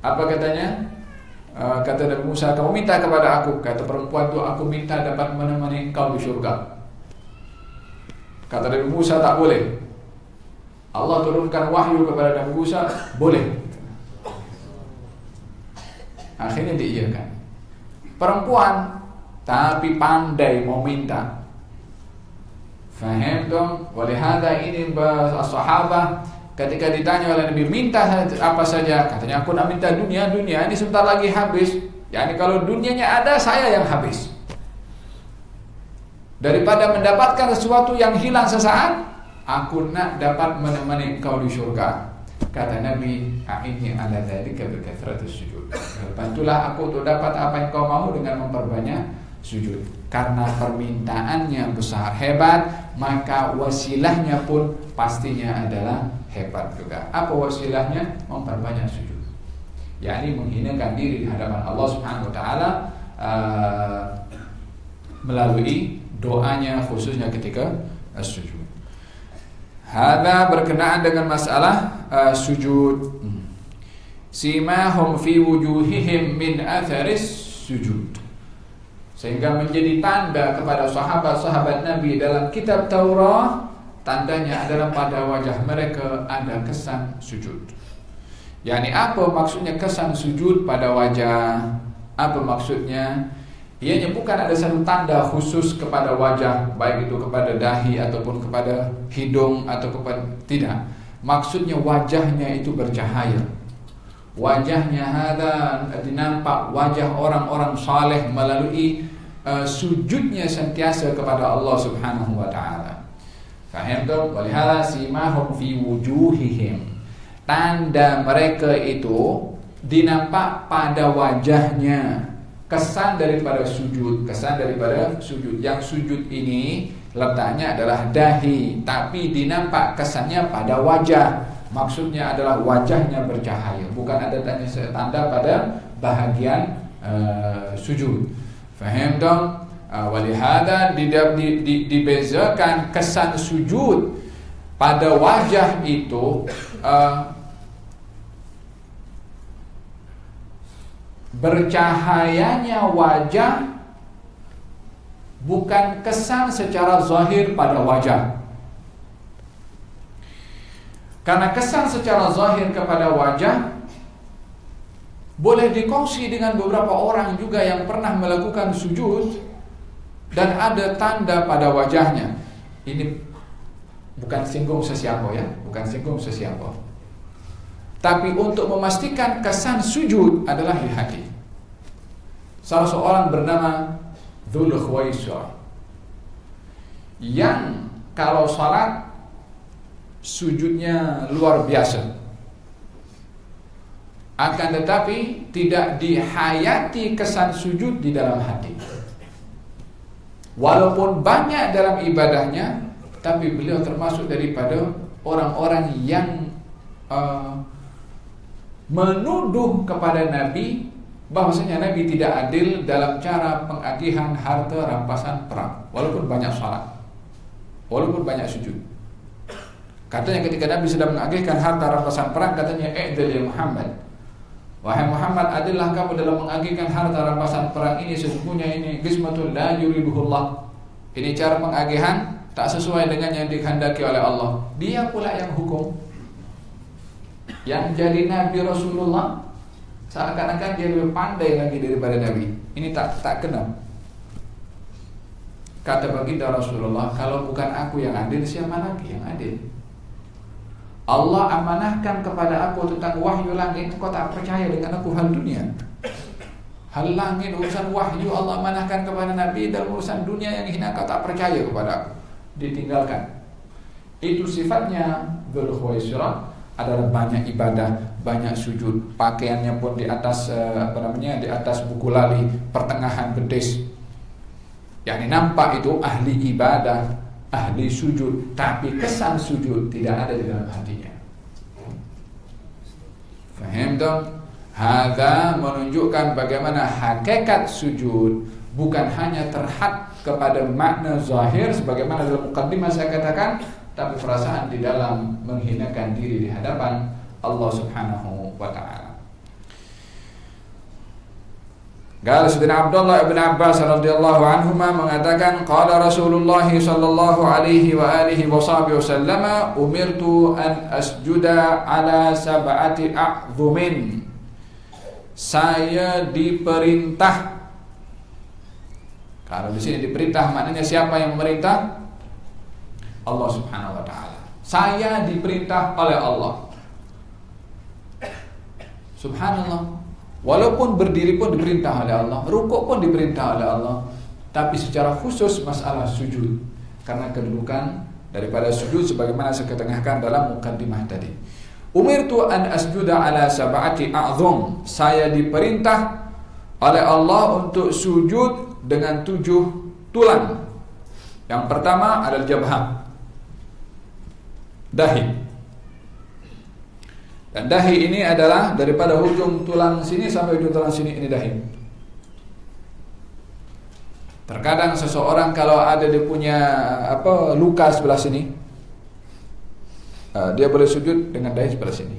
apa katanya? Uh, kata Nabi Musa kamu minta kepada aku. Kata perempuan itu aku minta dapat menemani engkau di surga. Kata Nabi Musa tak boleh. Allah turunkan wahyu kepada Nabi Musa boleh. Akhirnya diiyakan. Perempuan tapi pandai mau minta Faham dong? Walihada ini sahabat ketika ditanya oleh Nabi minta apa saja? Katanya aku nak minta dunia dunia ini sebentar lagi habis. Yani kalau dunianya ada saya yang habis. Daripada mendapatkan sesuatu yang hilang sesaat aku nak dapat menemani engkau di surga kata Nabi ini ala dzalika bi kathratis sujud. Bantulah aku untuk dapat apa yang kau mau dengan memperbanyak sujud. Karena permintaannya besar hebat maka wasilahnya pun pastinya adalah hebat juga. Apa wasilahnya? Memperbanyak sujud. Yakni menghinakan diri di hadapan Allah Subhanahu wa taala uh, melalui doanya khususnya ketika uh, sujud. Hada berkenaan dengan masalah uh, sujud. Simahum fi wujuhihim min atharis sujud. Sehingga menjadi tanda kepada sahabat-sahabat Nabi dalam kitab Taurat, tandanya adalah pada wajah mereka ada kesan sujud. Yani apa maksudnya kesan sujud pada wajah? Apa maksudnya? Ianya bukan ada satu tanda khusus kepada wajah, baik itu kepada dahi ataupun kepada hidung atau kepada tidak. Maksudnya wajahnya itu bercahaya. Wajahnya ada dinampak wajah orang-orang saleh melalui uh, sujudnya sentiasa kepada Allah Subhanahu wa taala. Faham tu? Walihara simahum fi wujuhihim. Tanda mereka itu dinampak pada wajahnya kesan daripada sujud kesan daripada sujud yang sujud ini letaknya adalah dahi tapi dinampak kesannya pada wajah maksudnya adalah wajahnya bercahaya bukan ada tanda pada bahagian uh, sujud faham dong uh, walihada di, di, di, dibezakan kesan sujud pada wajah itu uh, bercahayanya wajah bukan kesan secara zahir pada wajah. Karena kesan secara zahir kepada wajah boleh dikongsi dengan beberapa orang juga yang pernah melakukan sujud dan ada tanda pada wajahnya. Ini bukan singgung sesiapa ya, bukan singgung sesiapa. Tapi untuk memastikan kesan sujud adalah di hati. Salah seorang bernama Dhul Khwaisar yang kalau salat sujudnya luar biasa. Akan tetapi tidak dihayati kesan sujud di dalam hati. Walaupun banyak dalam ibadahnya, tapi beliau termasuk daripada orang-orang yang uh, menuduh kepada Nabi bahwasanya Nabi tidak adil dalam cara pengagihan harta rampasan perang. Walaupun banyak salat. Walaupun banyak sujud. Katanya ketika Nabi sedang mengagihkan harta rampasan perang katanya ya Muhammad wahai Muhammad adillah kamu dalam mengagihkan harta rampasan perang ini sesungguhnya ini qismatul la yuriduhullah ini cara pengagihan tak sesuai dengan yang dikehendaki oleh Allah dia pula yang hukum yang jadi Nabi Rasulullah seakan-akan dia lebih pandai lagi daripada Nabi. Ini tak tak kena. Kata baginda Rasulullah, kalau bukan aku yang adil, siapa lagi yang adil? Allah amanahkan kepada aku tentang wahyu langit, kau tak percaya dengan aku hal dunia. Hal langit urusan wahyu Allah amanahkan kepada Nabi dan urusan dunia yang hina kau tak percaya kepada aku. Ditinggalkan. Itu sifatnya Dhul adalah banyak ibadah, banyak sujud. Pakaiannya pun di atas eh, apa namanya? di atas buku lali, pertengahan bedes. Yang nampak itu ahli ibadah, ahli sujud, tapi kesan sujud tidak ada di dalam hatinya. Faham dong? Hada menunjukkan bagaimana hakikat sujud bukan hanya terhad kepada makna zahir sebagaimana dalam mukaddimah saya katakan tapi perasaan di dalam menghinakan diri di hadapan Allah Subhanahu wa taala. Qala Sayyidina Abdullah ibn Abbas radhiyallahu anhuma mengatakan qala Rasulullah sallallahu alaihi wa alihi wasallam umirtu an asjuda ala sab'ati a'dhumin saya diperintah kalau di sini diperintah maknanya siapa yang memerintah Allah Subhanahu wa taala. Saya diperintah oleh Allah. Subhanallah. Walaupun berdiri pun diperintah oleh Allah, rukuk pun diperintah oleh Allah, tapi secara khusus masalah sujud karena kedudukan daripada sujud sebagaimana saya ketengahkan dalam mukaddimah tadi. Umirtu an asjuda ala sab'ati a'zum. Saya diperintah oleh Allah untuk sujud dengan tujuh tulang. Yang pertama adalah jabhah. Dahi. Dan dahi ini adalah daripada ujung tulang sini sampai ujung tulang sini ini dahi. Terkadang seseorang kalau ada dia punya apa luka sebelah sini, uh, dia boleh sujud dengan dahi sebelah sini.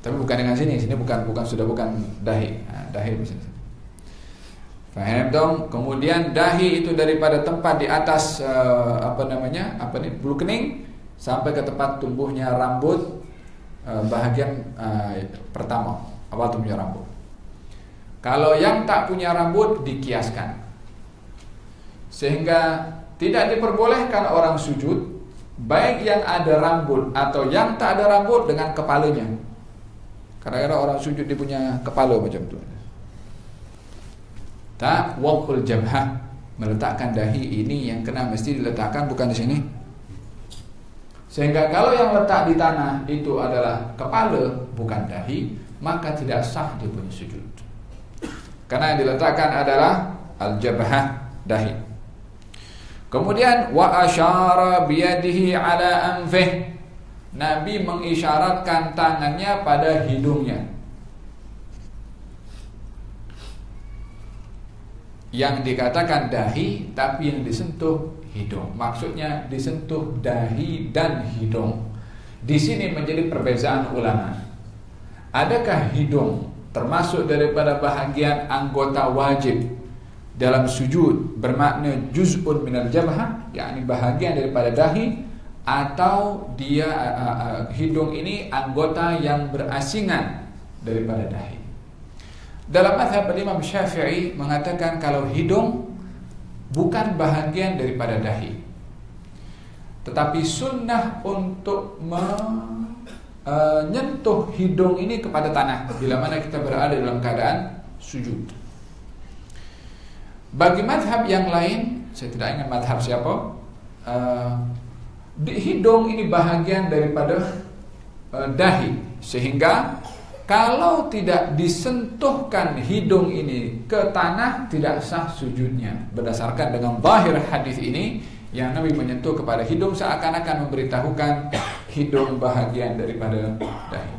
Tapi bukan dengan sini, sini bukan bukan sudah bukan dahi, nah, dahi di sini. Faham dong? Kemudian dahi itu daripada tempat di atas uh, apa namanya? Apa nih? Bulu kening sampai ke tempat tumbuhnya rambut uh, bahagian uh, pertama awal tumbuhnya rambut. Kalau yang tak punya rambut dikiaskan. Sehingga tidak diperbolehkan orang sujud baik yang ada rambut atau yang tak ada rambut dengan kepalanya. Kadang-kadang orang sujud dia punya kepala macam tu. Tak wakul jabhah meletakkan dahi ini yang kena mesti diletakkan bukan di sini. Sehingga kalau yang letak di tanah itu adalah kepala bukan dahi, maka tidak sah dia punya sujud. Karena yang diletakkan adalah al-jabhah dahi. Kemudian wa asyara biyadihi ala anfih. Nabi mengisyaratkan tangannya pada hidungnya. yang dikatakan dahi tapi yang disentuh hidung. Maksudnya disentuh dahi dan hidung. Di sini menjadi perbezaan ulama. Adakah hidung termasuk daripada bahagian anggota wajib dalam sujud bermakna juz'un minal jabhah, yakni bahagian daripada dahi atau dia uh, uh, hidung ini anggota yang berasingan daripada dahi. Dalam mazhab Imam Syafi'i mengatakan kalau hidung bukan bahagian daripada dahi. Tetapi sunnah untuk menyentuh hidung ini kepada tanah bila mana kita berada dalam keadaan sujud. Bagi madhab yang lain, saya tidak ingat madhab siapa, uh, hidung ini bahagian daripada uh, dahi sehingga kalau tidak disentuhkan hidung ini ke tanah tidak sah sujudnya berdasarkan dengan zahir hadis ini yang Nabi menyentuh kepada hidung seakan-akan memberitahukan hidung bahagian daripada dahi.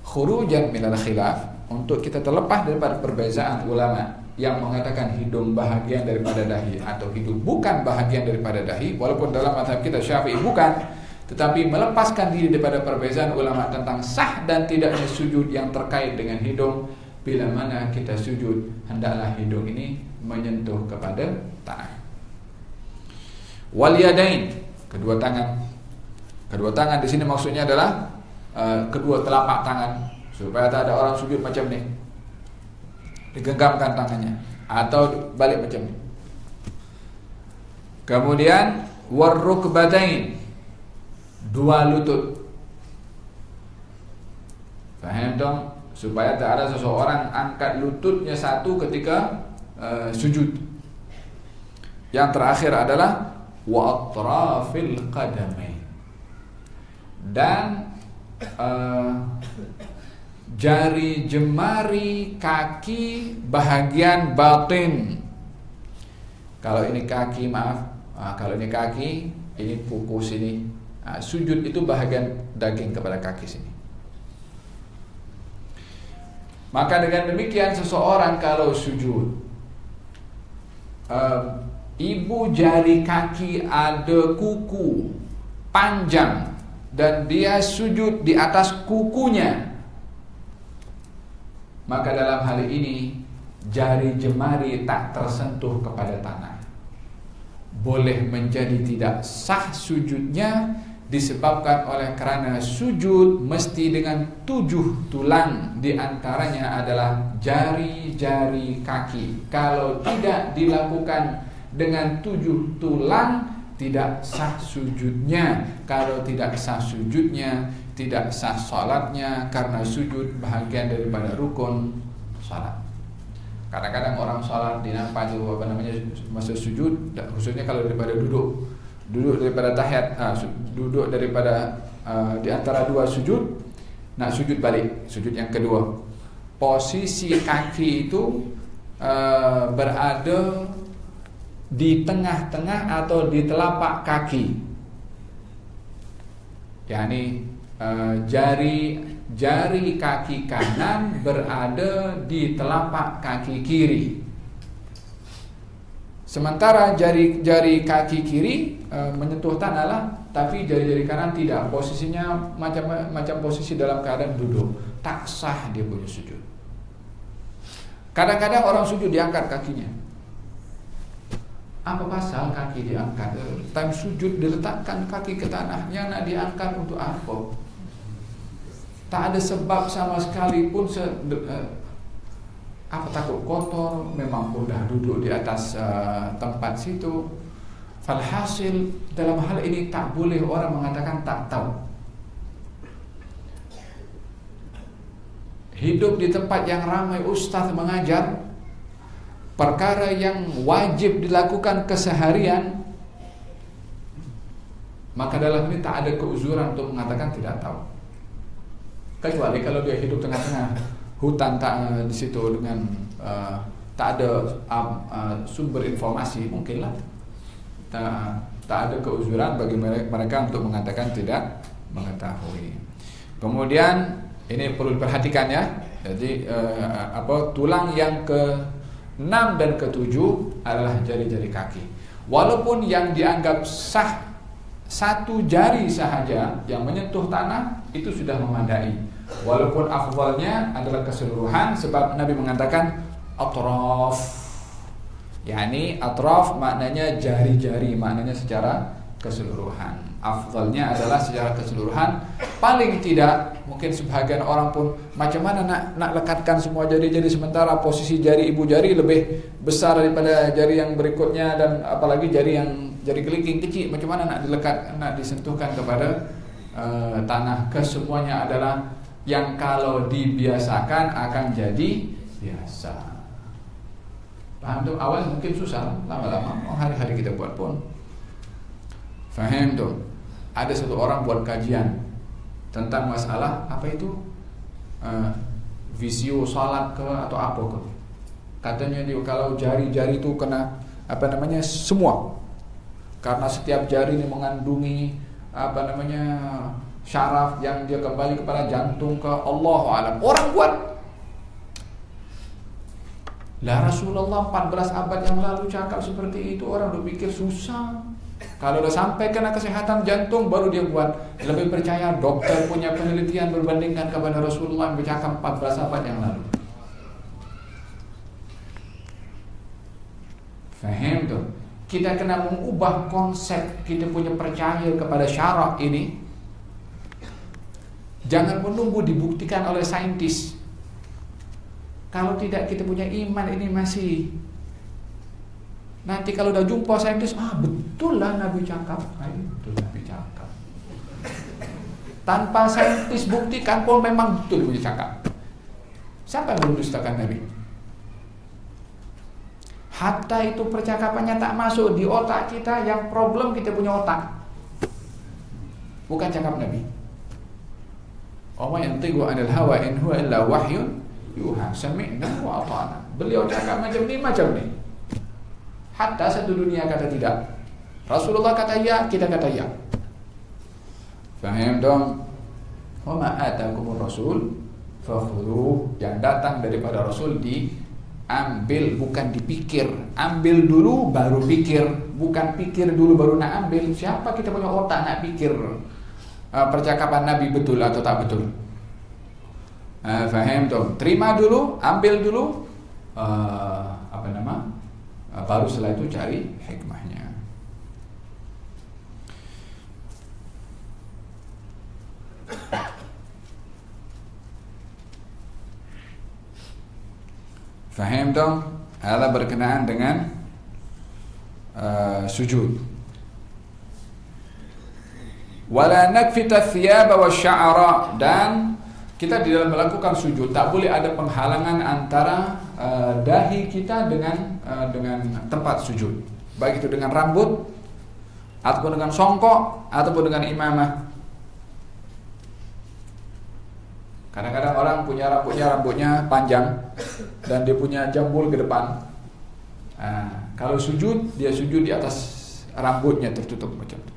Khurujan minal khilaf untuk kita terlepas daripada perbezaan ulama yang mengatakan hidung bahagian daripada dahi atau hidung bukan bahagian daripada dahi walaupun dalam mazhab kita Syafi'i bukan tetapi melepaskan diri daripada perbezaan ulama tentang sah dan tidaknya sujud yang terkait dengan hidung bila mana kita sujud hendaklah hidung ini menyentuh kepada tanah wal yadain kedua tangan. Kedua tangan di sini maksudnya adalah uh, kedua telapak tangan. Supaya tak ada orang sujud macam ni. Digenggamkan tangannya. Atau balik macam ni. Kemudian warrukbadain dua lutut. Faham dong? Supaya tak ada seseorang angkat lututnya satu ketika uh, sujud. Yang terakhir adalah wa atrafil qadamain. Dan uh, jari jemari kaki bahagian batin. Kalau ini kaki maaf, uh, kalau ini kaki, ini kuku sini, Nah, sujud itu bahagian daging kepada kaki sini. Maka dengan demikian seseorang kalau sujud um, Ibu jari kaki ada kuku panjang dan dia sujud di atas kukunya. Maka dalam hal ini jari jemari tak tersentuh kepada tanah. Boleh menjadi tidak sah sujudnya disebabkan oleh kerana sujud mesti dengan tujuh tulang di antaranya adalah jari-jari kaki. Kalau tidak dilakukan dengan tujuh tulang tidak sah sujudnya. Kalau tidak sah sujudnya, tidak sah salatnya karena sujud bahagian daripada rukun salat. Kadang-kadang orang salat dinampak apa namanya masa sujud, khususnya kalau daripada duduk, duduk daripada tahiyat, ah, duduk daripada ah, di antara dua sujud, nak sujud balik, sujud yang kedua. Posisi kaki itu ah, berada di tengah-tengah atau di telapak kaki. yakni uh, jari jari kaki kanan berada di telapak kaki kiri. Sementara jari jari kaki kiri uh, menyentuh tanah lah, tapi jari-jari kanan tidak. Posisinya macam macam posisi dalam keadaan duduk. Tak sah dia punya sujud. Kadang-kadang orang sujud diangkat kakinya. Apa pasal kaki diangkat? Time sujud diletakkan kaki ke tanah Yang nak diangkat untuk apa? Tak ada sebab sama sekali pun se, uh, Apa takut kotor Memang sudah duduk di atas uh, tempat situ Falhasil dalam hal ini tak boleh orang mengatakan tak tahu. Hidup di tempat yang ramai ustaz mengajar perkara yang wajib dilakukan keseharian maka dalam ini tak ada keuzuran untuk mengatakan tidak tahu. Kecuali kalau dia hidup tengah-tengah hutan tak uh, di situ dengan uh, tak ada um, uh, sumber informasi mungkinlah tak, tak ada keuzuran bagi mereka untuk mengatakan tidak mengetahui kemudian ini perlu diperhatikan ya jadi uh, apa tulang yang ke Enam dan ketujuh adalah jari-jari kaki. Walaupun yang dianggap sah satu jari sahaja yang menyentuh tanah itu sudah memadai. Walaupun afdalnya adalah keseluruhan sebab Nabi mengatakan atraf. Yakni atraf maknanya jari-jari maknanya secara keseluruhan. Afdalnya adalah secara keseluruhan. Paling tidak mungkin sebagian orang pun macam mana nak nak lekatkan semua jari-jari sementara? Posisi jari ibu jari lebih besar daripada jari yang berikutnya dan apalagi jari yang jari kelingking kecil. Macam mana nak dilekat nak disentuhkan kepada uh, tanah? Kesemuanya adalah yang kalau dibiasakan akan jadi biasa paham tu awal mungkin susah lama-lama. Hari-hari kita buat pun faham tu ada satu orang buat kajian tentang masalah apa itu? Uh, visio salat ke atau apa ke? Katanya dia kalau jari-jari itu kena apa namanya semua. Karena setiap jari ini mengandungi apa namanya syaraf yang dia kembali kepada jantung ke Allah alam. Orang buat lah Rasulullah 14 abad yang lalu cakap seperti itu orang berpikir susah kalau udah sampai kena kesehatan jantung baru dia buat lebih percaya dokter punya penelitian berbandingkan kepada Rasulullah yang bercakap 14 abad yang lalu. Faham tuh? Kita kena mengubah konsep kita punya percaya kepada syarak ini. Jangan menunggu dibuktikan oleh saintis. Kalau tidak kita punya iman ini masih Nanti kalau udah jumpa saintis, ah betul lah Nabi cakap. Ah, betul Nabi cakap. Tanpa saintis buktikan pun memang betul Nabi cakap. Siapa yang mendustakan Nabi? Hatta itu percakapannya tak masuk di otak kita yang problem kita punya otak. Bukan cakap Nabi. Allah yang tigu anil hawa in huwa illa wahyun yuha sami'na wa ata'na. Beliau cakap macam ni macam ni. Hatta satu dunia kata tidak. Rasulullah kata ya, kita kata ya. Faham dong? Wa ma rasul fakhudhu yang datang daripada rasul diambil bukan dipikir. Ambil dulu baru pikir, bukan pikir dulu baru nak ambil. Siapa kita punya otak nak pikir uh, percakapan Nabi betul atau tak betul? Uh, faham dong? Terima dulu, ambil dulu uh, apa nama? Nah, baru setelah itu cari hikmahnya. Faham dong? Adalah berkenaan dengan sujud. Wala nakfita thiyaba wa dan kita di dalam melakukan sujud tak boleh ada penghalangan antara uh, dahi kita dengan uh, dengan tempat sujud. Baik itu dengan rambut ataupun dengan songkok ataupun dengan imamah. Kadang-kadang orang punya rambutnya rambutnya panjang dan dia punya jambul ke depan. Nah, kalau sujud dia sujud di atas rambutnya tertutup macam itu.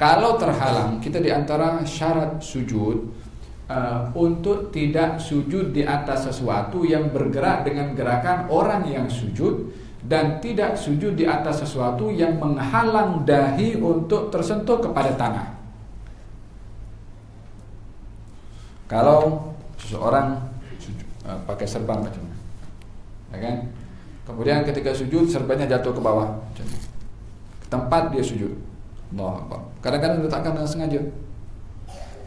Kalau terhalang, kita di antara syarat sujud uh, untuk tidak sujud di atas sesuatu yang bergerak dengan gerakan orang yang sujud dan tidak sujud di atas sesuatu yang menghalang dahi untuk tersentuh kepada tanah. Kalau seseorang sujud, uh, pakai serban macam ya kan? Kemudian ketika sujud serbannya jatuh ke bawah, ke tempat dia sujud. Kadang-kadang diletakkan dengan sengaja.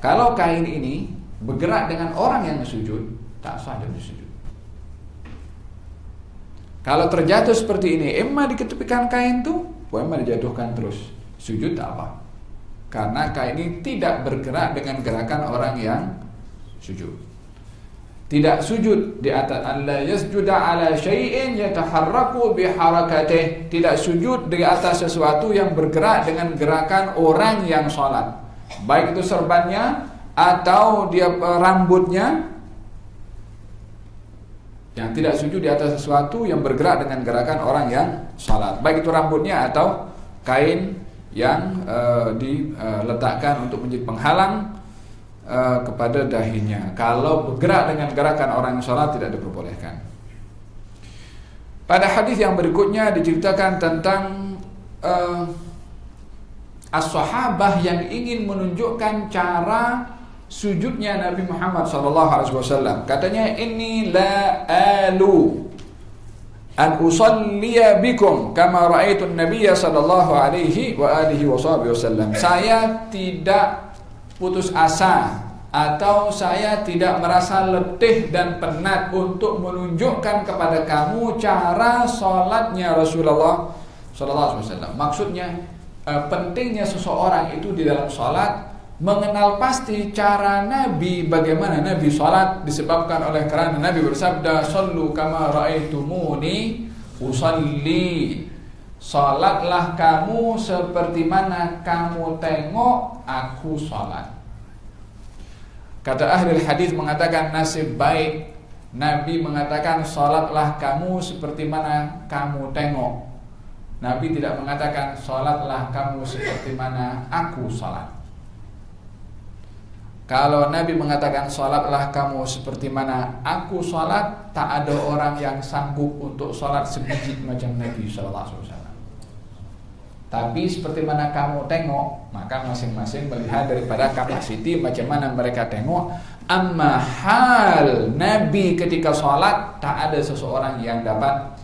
Kalau kain ini bergerak dengan orang yang sujud, tak sah dia sujud. Kalau terjatuh seperti ini, emma diketepikan kain tuh, emma dijatuhkan terus. Sujud tak apa. Karena kain ini tidak bergerak dengan gerakan orang yang sujud. Tidak sujud di atas Allah yasjuda ala syai'in yataharraku biharakatih. Tidak sujud di atas sesuatu yang bergerak dengan gerakan orang yang sholat. Baik itu serbannya atau dia eh, rambutnya yang tidak sujud di atas sesuatu yang bergerak dengan gerakan orang yang sholat. Baik itu rambutnya atau kain yang uh, diletakkan untuk menjadi penghalang uh, kepada dahinya. Kalau bergerak dengan gerakan orang yang sholat tidak diperbolehkan. Pada hadis yang berikutnya diceritakan tentang uh, as-sahabah yang ingin menunjukkan cara sujudnya Nabi Muhammad SAW. Katanya ini la alu an usalliya bikum kama raaitu Nabi sallallahu alaihi wa alihi wasallam. Saya tidak putus asa atau saya tidak merasa letih dan penat untuk menunjukkan kepada kamu cara sholatnya Rasulullah Sallallahu Alaihi Wasallam. Maksudnya eh, pentingnya seseorang itu di dalam sholat mengenal pasti cara Nabi bagaimana Nabi sholat disebabkan oleh karena Nabi bersabda Sallu kama ra'aitumuni usalli Salatlah kamu seperti mana kamu tengok aku salat. Kata ahli hadis mengatakan nasib baik Nabi mengatakan salatlah kamu seperti mana kamu tengok. Nabi tidak mengatakan salatlah kamu seperti mana aku salat. Kalau Nabi mengatakan salatlah kamu seperti mana aku salat, tak ada orang yang sanggup untuk salat sebiji macam Nabi wasallam. Tapi seperti mana kamu tengok, maka masing-masing melihat daripada kapasiti macam mana mereka tengok. Amma hal Nabi ketika sholat tak ada seseorang yang dapat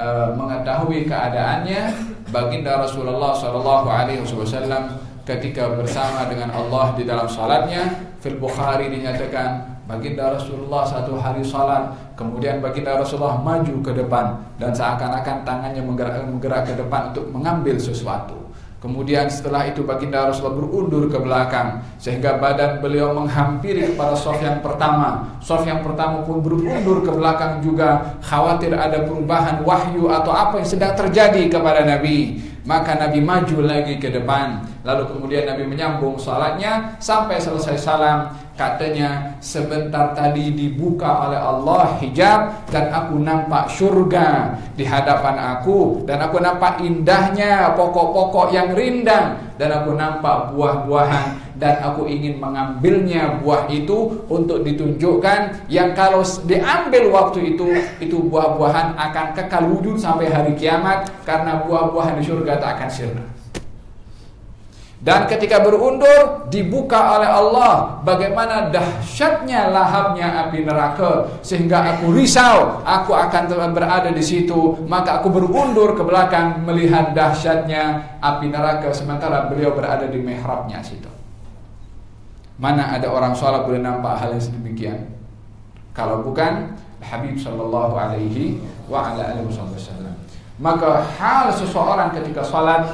uh, mengetahui keadaannya. Baginda Rasulullah Shallallahu Alaihi Wasallam ketika bersama dengan Allah di dalam sholatnya. Fil Bukhari dinyatakan baginda Rasulullah satu hari salat kemudian baginda Rasulullah maju ke depan dan seakan-akan tangannya menggerak, menggerak ke depan untuk mengambil sesuatu kemudian setelah itu baginda Rasulullah berundur ke belakang sehingga badan beliau menghampiri kepada sof yang pertama sof yang pertama pun berundur ke belakang juga khawatir ada perubahan wahyu atau apa yang sedang terjadi kepada Nabi maka Nabi maju lagi ke depan. Lalu kemudian Nabi menyambung salatnya Sampai selesai salam. Katanya sebentar tadi dibuka oleh Allah hijab Dan aku nampak surga di hadapan aku. Dan aku nampak indahnya pokok-pokok yang rindang. Dan aku nampak buah-buahan dan aku ingin mengambilnya buah itu untuk ditunjukkan yang kalau diambil waktu itu itu buah-buahan akan kekal wujud sampai hari kiamat karena buah-buahan di surga tak akan sirna. Dan ketika berundur dibuka oleh Allah bagaimana dahsyatnya lahapnya api neraka sehingga aku risau aku akan berada di situ maka aku berundur ke belakang melihat dahsyatnya api neraka sementara beliau berada di mihrabnya situ. Mana ada orang sholat boleh nampak hal yang sedemikian? Kalau bukan Habib Shallallahu Alaihi wa ala alihi wasallam. Maka hal seseorang ketika salat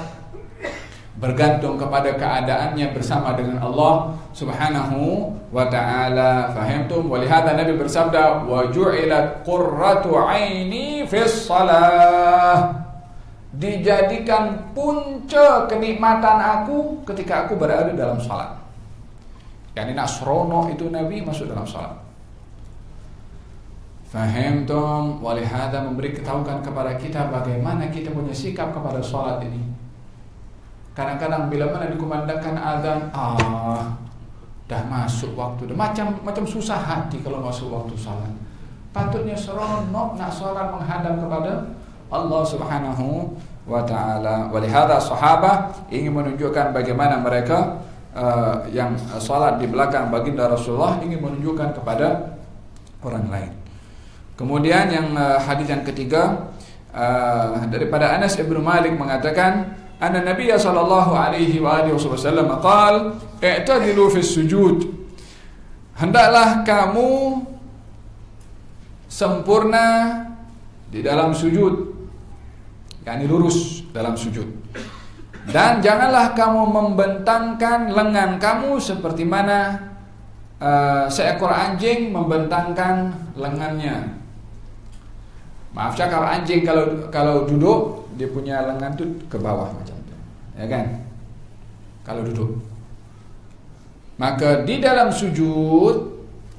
bergantung kepada keadaannya bersama dengan Allah Subhanahu wa taala. Fahamtum? Walihada Nabi bersabda, "Wa ju'ilat qurratu 'aini fis salah." Dijadikan punca kenikmatan aku ketika aku berada dalam salat. Yani nasrono itu Nabi masuk dalam salat. Fahamtum? Walihada memberi ketahukan kepada kita bagaimana kita punya sikap kepada salat ini. Kadang-kadang bila mana dikumandangkan azan, ah, dah masuk waktu dah. Macam macam susah hati kalau masuk waktu salat. Patutnya seronok nak salat menghadap kepada Allah Subhanahu wa taala. Walihada sahabat ingin menunjukkan bagaimana mereka uh, yang salat di belakang baginda Rasulullah ingin menunjukkan kepada orang lain. Kemudian yang uh, hadis yang ketiga uh, daripada Anas bin Malik mengatakan anna Nabi sallallahu alaihi wa alihi wasallam qaal i'tadilu fi sujud hendaklah kamu sempurna di dalam sujud yakni lurus dalam sujud dan janganlah kamu membentangkan lengan kamu seperti mana uh, seekor anjing membentangkan lengannya Maaf cakap anjing kalau kalau duduk dia punya lengan tu ke bawah macam tu. Ya kan? Kalau duduk. Maka di dalam sujud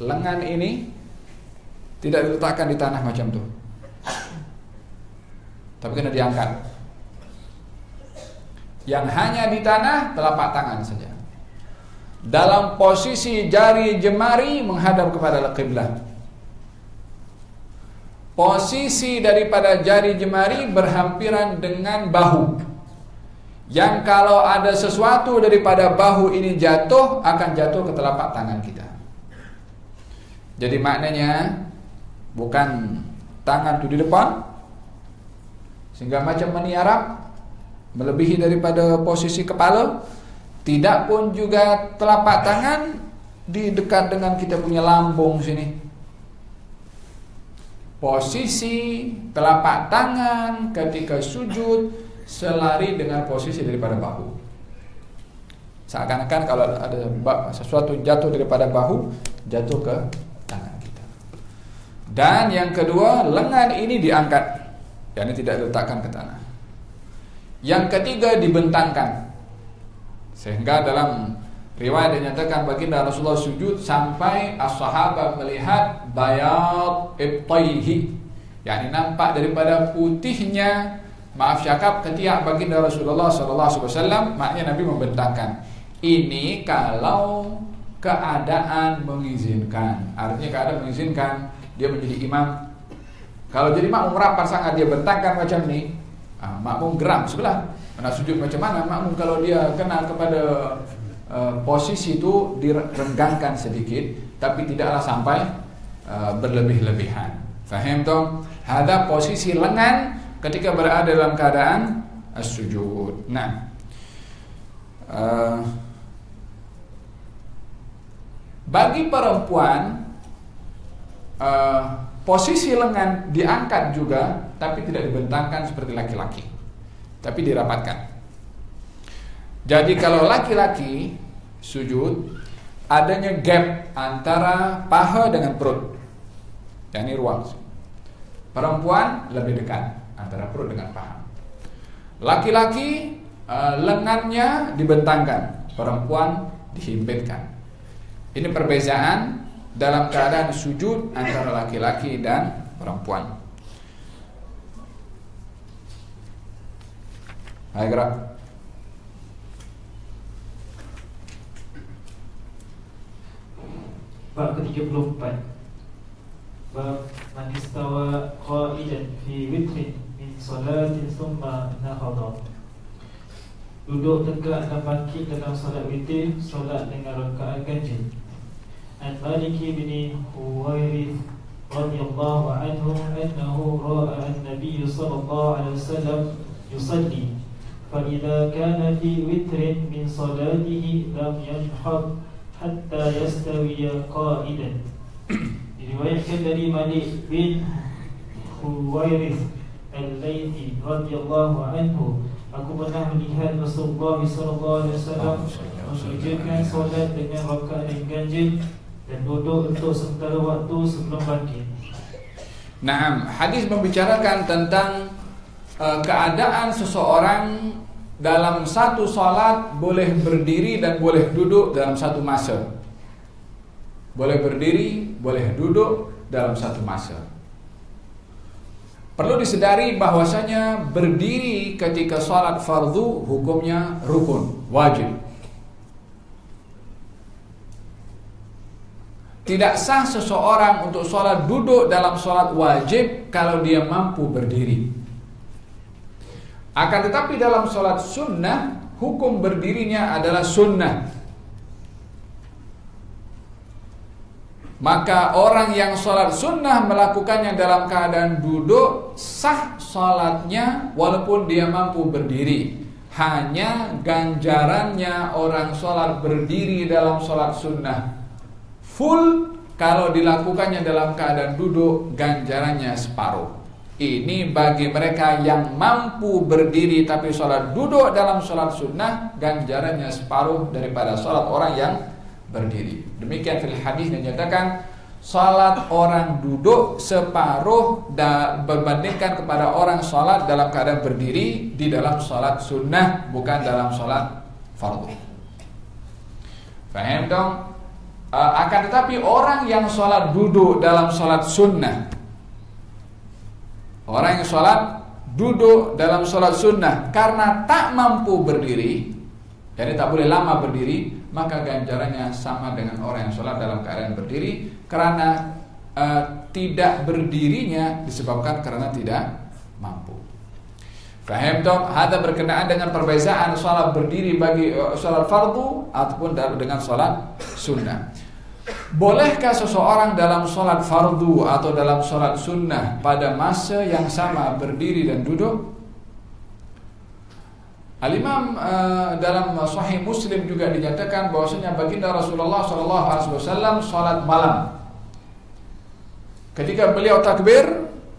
lengan ini tidak diletakkan di tanah macam tu. Tapi kena diangkat. Yang hanya di tanah telapak tangan saja. Dalam posisi jari jemari menghadap kepada kiblat. Posisi daripada jari jemari berhampiran dengan bahu Yang kalau ada sesuatu daripada bahu ini jatuh Akan jatuh ke telapak tangan kita Jadi maknanya Bukan tangan itu di depan Sehingga macam meniarap Melebihi daripada posisi kepala Tidak pun juga telapak tangan Di dekat dengan kita punya lambung sini posisi telapak tangan ketika sujud selari dengan posisi daripada bahu. Seakan-akan kalau ada sesuatu jatuh daripada bahu, jatuh ke tangan kita. Dan yang kedua, lengan ini diangkat, yakni tidak diletakkan ke tanah. Yang ketiga dibentangkan. Sehingga dalam Riwayat dinyatakan baginda Rasulullah sujud sampai as-sahabat melihat bayat ibtaihi yakni nampak daripada putihnya maaf syakap ketiak baginda Rasulullah wasallam maknanya Nabi membentangkan. Ini kalau keadaan mengizinkan. Artinya keadaan mengizinkan dia menjadi imam. Kalau jadi makmum rapat sangat dia bentangkan macam ni ah, makmum geram sebelah mana sujud macam mana makmum kalau dia kenal kepada Eh, posisi itu direnggangkan sedikit tapi tidaklah sampai uh, berlebih-lebihan. Faham toh? Ada posisi lengan ketika berada dalam keadaan sujud. Nah, uh, bagi perempuan uh, posisi lengan diangkat juga tapi tidak dibentangkan seperti laki-laki, tapi dirapatkan. Jadi kalau laki-laki sujud adanya gap antara paha dengan perut. Yang ini ruang. Perempuan lebih dekat antara perut dengan paha. Laki-laki uh, lengannya dibentangkan, perempuan dihimpitkan. Ini perbezaan dalam keadaan sujud antara laki-laki dan perempuan. Hai gerak.
Bab ke-34 Bab Man istawa qa'idan fi witrin Min salatin summa nahadha Duduk tegak dan bangkit dalam salat witir Salat dengan rakaat ganjil An Maliki bin Huwairith radhiyallahu anhu annahu ra'a an-nabiy sallallahu alaihi wasallam yusalli fa idza kana fi witrin min salatihi lam yanhad hatta yastawiya qa'idan diriwayatkan dari Malik bin Huwairith Al-Laythi radhiyallahu anhu Aku pernah melihat Rasulullah sallallahu alaihi wasallam mengerjakan solat dengan rakaat yang ganjil dan duduk untuk sementara waktu sebelum bangkit.
Nah, hadis membicarakan tentang uh, keadaan seseorang dalam satu salat boleh berdiri dan boleh duduk dalam satu masa. Boleh berdiri, boleh duduk dalam satu masa. Perlu disedari bahwasanya berdiri ketika salat fardu hukumnya rukun, wajib. Tidak sah seseorang untuk sholat duduk dalam sholat wajib kalau dia mampu berdiri. Akan tetapi dalam sholat sunnah, hukum berdirinya adalah sunnah. Maka orang yang sholat sunnah melakukannya dalam keadaan duduk Sah sholatnya walaupun dia mampu berdiri Hanya ganjarannya orang sholat berdiri dalam sholat sunnah Full kalau dilakukannya dalam keadaan duduk ganjarannya separuh Ini bagi mereka yang mampu berdiri tapi sholat duduk dalam sholat sunnah Ganjarannya separuh daripada sholat orang yang berdiri. Demikian fil hadis dinyatakan salat orang duduk separuh da, berbandingkan kepada orang salat dalam keadaan berdiri di dalam salat sunnah bukan dalam salat fardu. Faham dong? Uh, akan tetapi orang yang sholat duduk dalam sholat sunnah Orang yang sholat duduk dalam sholat sunnah Karena tak mampu berdiri Jadi tak boleh lama berdiri maka ganjarannya sama dengan orang yang sholat dalam keadaan berdiri karena uh, tidak berdirinya disebabkan karena tidak mampu. Faham dong? Ada berkenaan dengan perbezaan sholat berdiri bagi uh, sholat fardu ataupun dengan sholat sunnah. Bolehkah seseorang dalam sholat fardu atau dalam sholat sunnah pada masa yang sama berdiri dan duduk? Al-Imam uh, dalam Sahih Muslim juga dinyatakan bahwasanya baginda Rasulullah Shallallahu Alaihi Wasallam sholat malam. Ketika beliau takbir,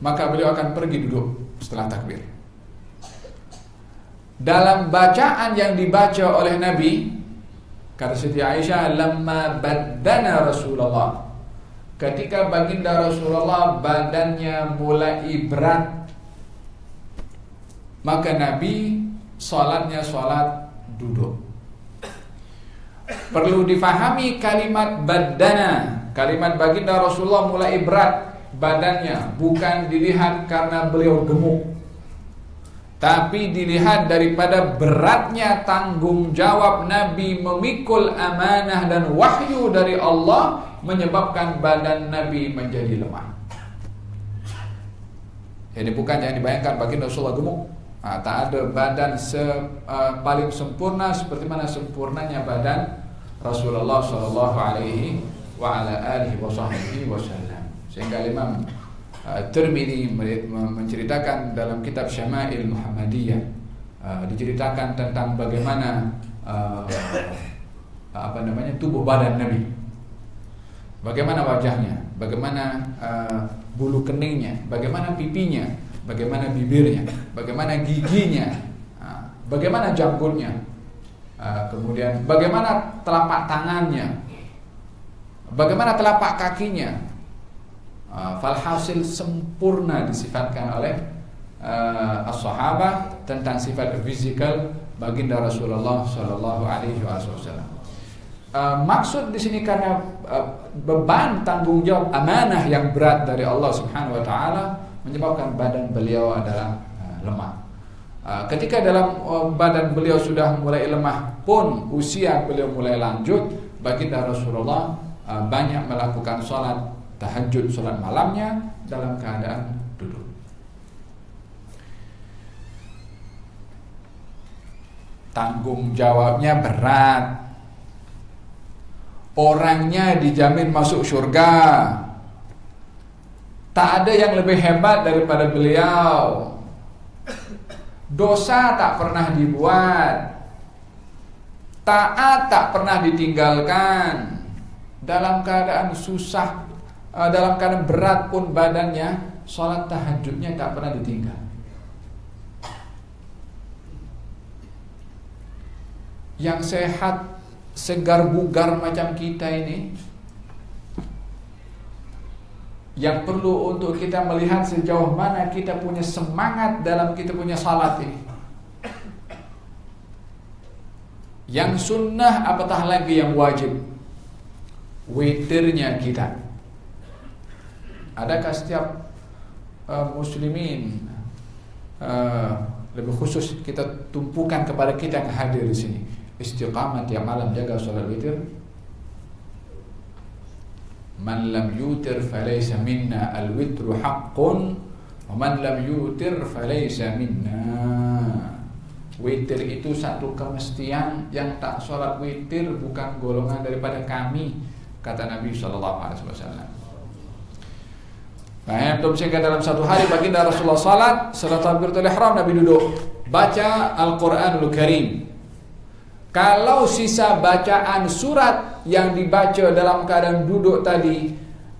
maka beliau akan pergi duduk setelah takbir. Dalam bacaan yang dibaca oleh Nabi, kata Siti Aisyah, lama badana Rasulullah. Ketika baginda Rasulullah badannya mulai berat, maka Nabi Sholatnya sholat duduk. Perlu difahami kalimat badana Kalimat baginda Rasulullah mulai berat badannya Bukan dilihat karena beliau gemuk Tapi dilihat daripada beratnya tanggung jawab Nabi memikul amanah dan wahyu dari Allah Menyebabkan badan Nabi menjadi lemah Jadi bukan jangan dibayangkan baginda Rasulullah gemuk Nah, tak ada badan se, uh, paling sempurna seperti mana sempurnanya badan Rasulullah Shallallahu Alaihi wasallam. Sehingga Imam Tirmidzi menceritakan dalam kitab Syama'il Muhammadiyah uh, diceritakan tentang bagaimana uh, apa namanya tubuh badan Nabi. Bagaimana wajahnya, bagaimana bulu keningnya, bagaimana pipinya, bagaimana bibirnya, bagaimana giginya, bagaimana janggutnya, kemudian bagaimana telapak tangannya, bagaimana telapak kakinya. Falhasil sempurna disifatkan oleh as-sahabah tentang sifat fisikal baginda Rasulullah Shallallahu Alaihi Wasallam. maksud di sini karena beban tanggung jawab amanah yang berat dari Allah Subhanahu Wa Taala menyebabkan badan beliau adalah uh, lemah. Uh, ketika dalam uh, badan beliau sudah mulai lemah pun usia beliau mulai lanjut, baginda Rasulullah uh, banyak melakukan sholat tahajud, sholat malamnya dalam keadaan duduk. Tanggung jawabnya berat. Orangnya dijamin masuk surga Tak ada yang lebih hebat daripada beliau. Dosa tak pernah dibuat. Taat tak pernah ditinggalkan. Dalam keadaan susah, uh, dalam keadaan berat pun badannya, sholat tahajudnya nggak pernah ditinggal. Yang sehat, segar bugar macam kita ini, yang perlu untuk kita melihat sejauh mana kita punya semangat dalam kita punya salat ini. Yang sunnah apatah lagi yang wajib. Witirnya kita. Adakah setiap uh, muslimin uh, lebih khusus kita tumpukan kepada kita yang hadir di sini? Istiqamah tiap malam jaga sholat witir. Man lam yutir falaysa minna. Al witru haqqun. Wa man lam yutir falaysa minna. Witir itu satu kemestian yang tak sholat witir bukan golongan daripada kami kata Nabi sallallahu alaihi wasallam Nah, yang sehingga dalam satu hari baginda Rasulullah salat setelah takbiratul ihram Nabi duduk baca Al-Qur'anul Karim. Kalau sisa bacaan surat yang dibaca dalam keadaan duduk tadi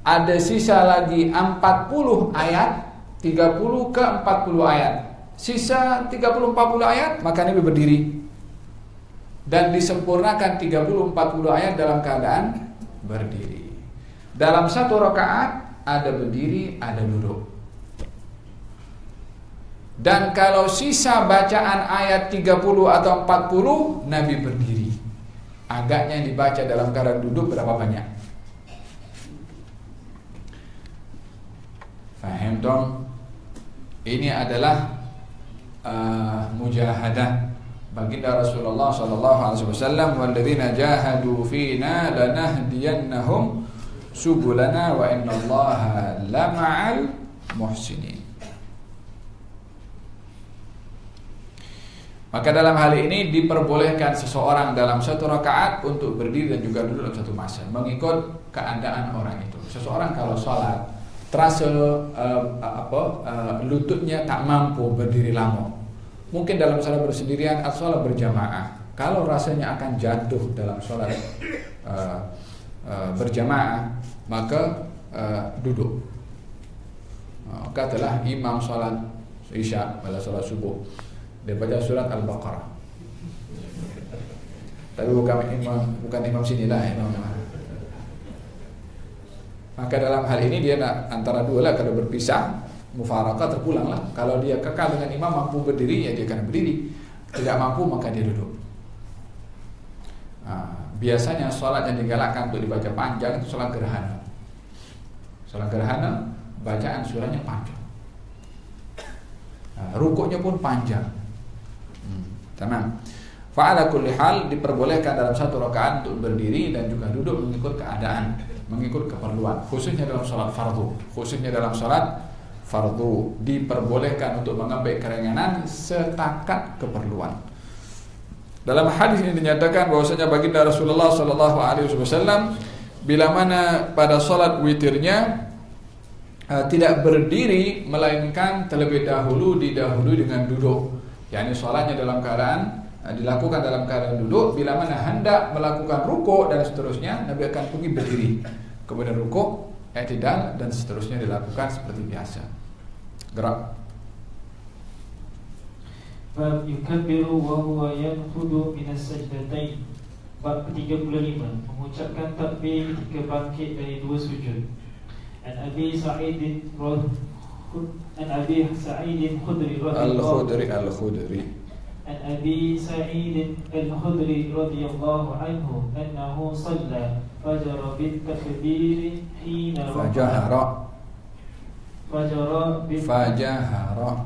ada sisa lagi 40 ayat, 30 ke 40 ayat. Sisa 30 40 ayat, maka Nabi berdiri. Dan disempurnakan 30 40 ayat dalam keadaan berdiri. Dalam satu rakaat ada berdiri, ada duduk. Dan kalau sisa bacaan ayat 30 atau 40 Nabi berdiri Agaknya dibaca dalam keadaan duduk berapa banyak? Faham dong? Ini adalah uh, mujahadah baginda Rasulullah sallallahu alaihi wasallam walladzina jahadu fina lanahdiyannahum subulana wa innallaha lama'al muhsinin. Maka dalam hal ini diperbolehkan seseorang dalam satu rakaat untuk berdiri dan juga duduk dalam satu masa mengikut keadaan orang itu. Seseorang kalau sholat terasa uh, apa uh, lututnya tak mampu berdiri lama. Mungkin dalam sholat bersendirian atau sholat berjamaah. Kalau rasanya akan jatuh dalam sholat uh, uh, berjamaah maka uh, duduk. Uh, katalah imam sholat isya pada sholat subuh dia baca surat al-baqarah. Tapi bukan imam bukan imam sinilah imam Maka dalam hal ini dia nak antara dua lah kalau berpisah mufarakah terpulang lah. Kalau dia kekal dengan imam mampu berdiri ya dia akan berdiri. Tidak mampu maka dia duduk. Nah, biasanya sholat yang digalakkan untuk dibaca panjang itu sholat gerhana. Sholat gerhana bacaan surahnya panjang. Nah, rukuknya pun panjang. Hmm, tenang. Fa'ala kulli hal diperbolehkan dalam satu rakaat untuk berdiri dan juga duduk mengikut keadaan, mengikut keperluan, khususnya dalam sholat fardu, khususnya dalam sholat fardu diperbolehkan untuk mengambil keringanan setakat keperluan. Dalam hadis ini dinyatakan bahwasanya baginda Rasulullah Shallallahu Alaihi Wasallam bila mana pada sholat witirnya uh, tidak berdiri melainkan terlebih dahulu didahului dengan duduk. yakni sholatnya dalam keadaan uh, dilakukan dalam keadaan duduk. Bila mana hendak melakukan ruko dan seterusnya, Nabi akan pergi berdiri. Kemudian ruko, i'tidal dan seterusnya dilakukan seperti biasa. Gerak.
Bab yukabbiru wa huwa Bab 35 Mengucapkan takbir ketika bangkit dari dua sujud. An Abi Sa'id An Abi Sa'id Khudri
Al-Khudri Al-Khudri.
An Abi Sa'id Al-Khudri radhiyallahu anhu annahu صلى fajara bit
takbir
hina fajara
fajara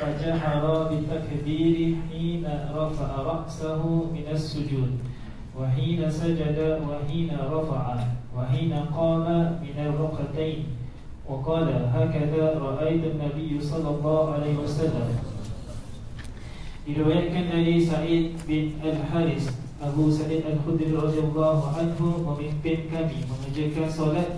فجحر بالتكبير حين رفع رأسه من السجود وحين سجد وحين رفع وحين قام من الرقتين وقال هكذا رأيت النبي صلى الله عليه وسلم. رواية النبي سعيد بن الحارث أبو سعيد الخدري رضي الله عنه ومن كمي ومن صلاة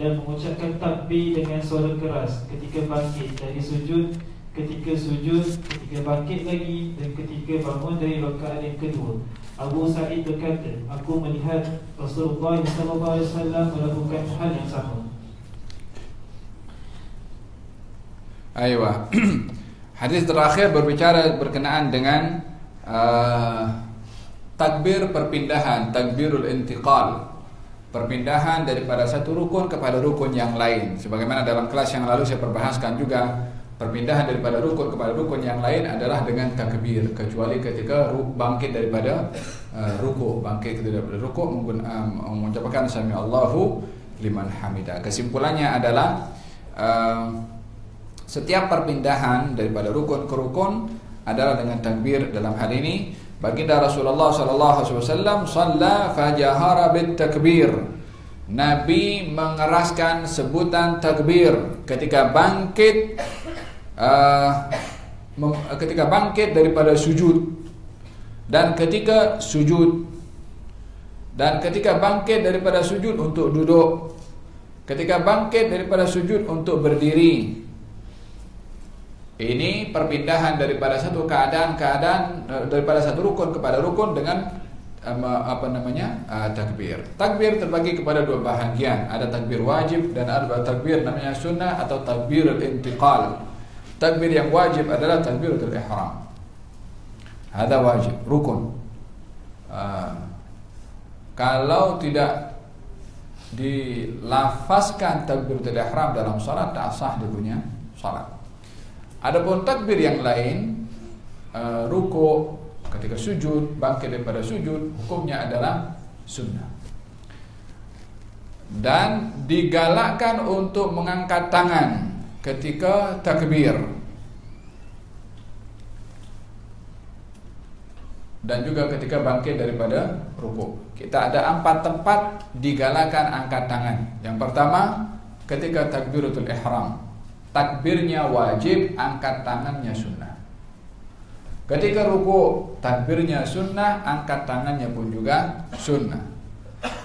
dan mengucapkan takbir dengan suara keras ketika bangkit dari sujud. Ketika sujud, ketika bangkit lagi dan ketika bangun dari rakaat yang kedua. Abu Sa'id berkata, aku melihat Rasulullah sallallahu alaihi wasallam melakukan hal yang sama.
Aywa. (clears throat) Hadis terakhir berbicara berkenaan dengan uh, takbir perpindahan, takbirul intiqal. Perpindahan daripada satu rukun kepada rukun yang lain. Sebagaimana dalam kelas yang lalu saya perbahaskan juga perpindahan daripada rukun kepada rukun yang lain adalah dengan takbir kecuali ketika bangkit daripada uh, ruku. Bangkit daripada ruku um, mengucapkan sami Allahu liman hamidah. Kesimpulannya adalah uh, setiap perpindahan daripada rukun ke rukun adalah dengan takbir. Dalam hal ini Baginda Rasulullah sallallahu alaihi wasallam shalla fajahara bit takbir. Nabi mengeraskan sebutan takbir ketika bangkit uh, ketika bangkit daripada sujud dan ketika sujud dan ketika bangkit daripada sujud untuk duduk ketika bangkit daripada sujud untuk berdiri ini perpindahan daripada satu keadaan-keadaan eh, daripada satu rukun kepada rukun dengan apa namanya takbir. Takbir terbagi kepada dua bahagian. Ada takbir wajib dan ada takbir namanya sunnah atau takbir intiqal. Takbir yang wajib adalah takbiratul ihram. Ada wajib, rukun. Uh, kalau tidak dilafazkan takbiratul ihram dalam salat tak sah dia punya salat. Adapun takbir yang lain uh, ruku ketika sujud bangkit daripada sujud hukumnya adalah sunnah dan digalakkan untuk mengangkat tangan ketika takbir dan juga ketika bangkit daripada ruku. Kita ada empat tempat digalakkan angkat tangan. Yang pertama ketika takbiratul ihram takbirnya wajib, angkat tangannya sunnah. Ketika ruku, takbirnya sunnah, angkat tangannya pun juga sunnah.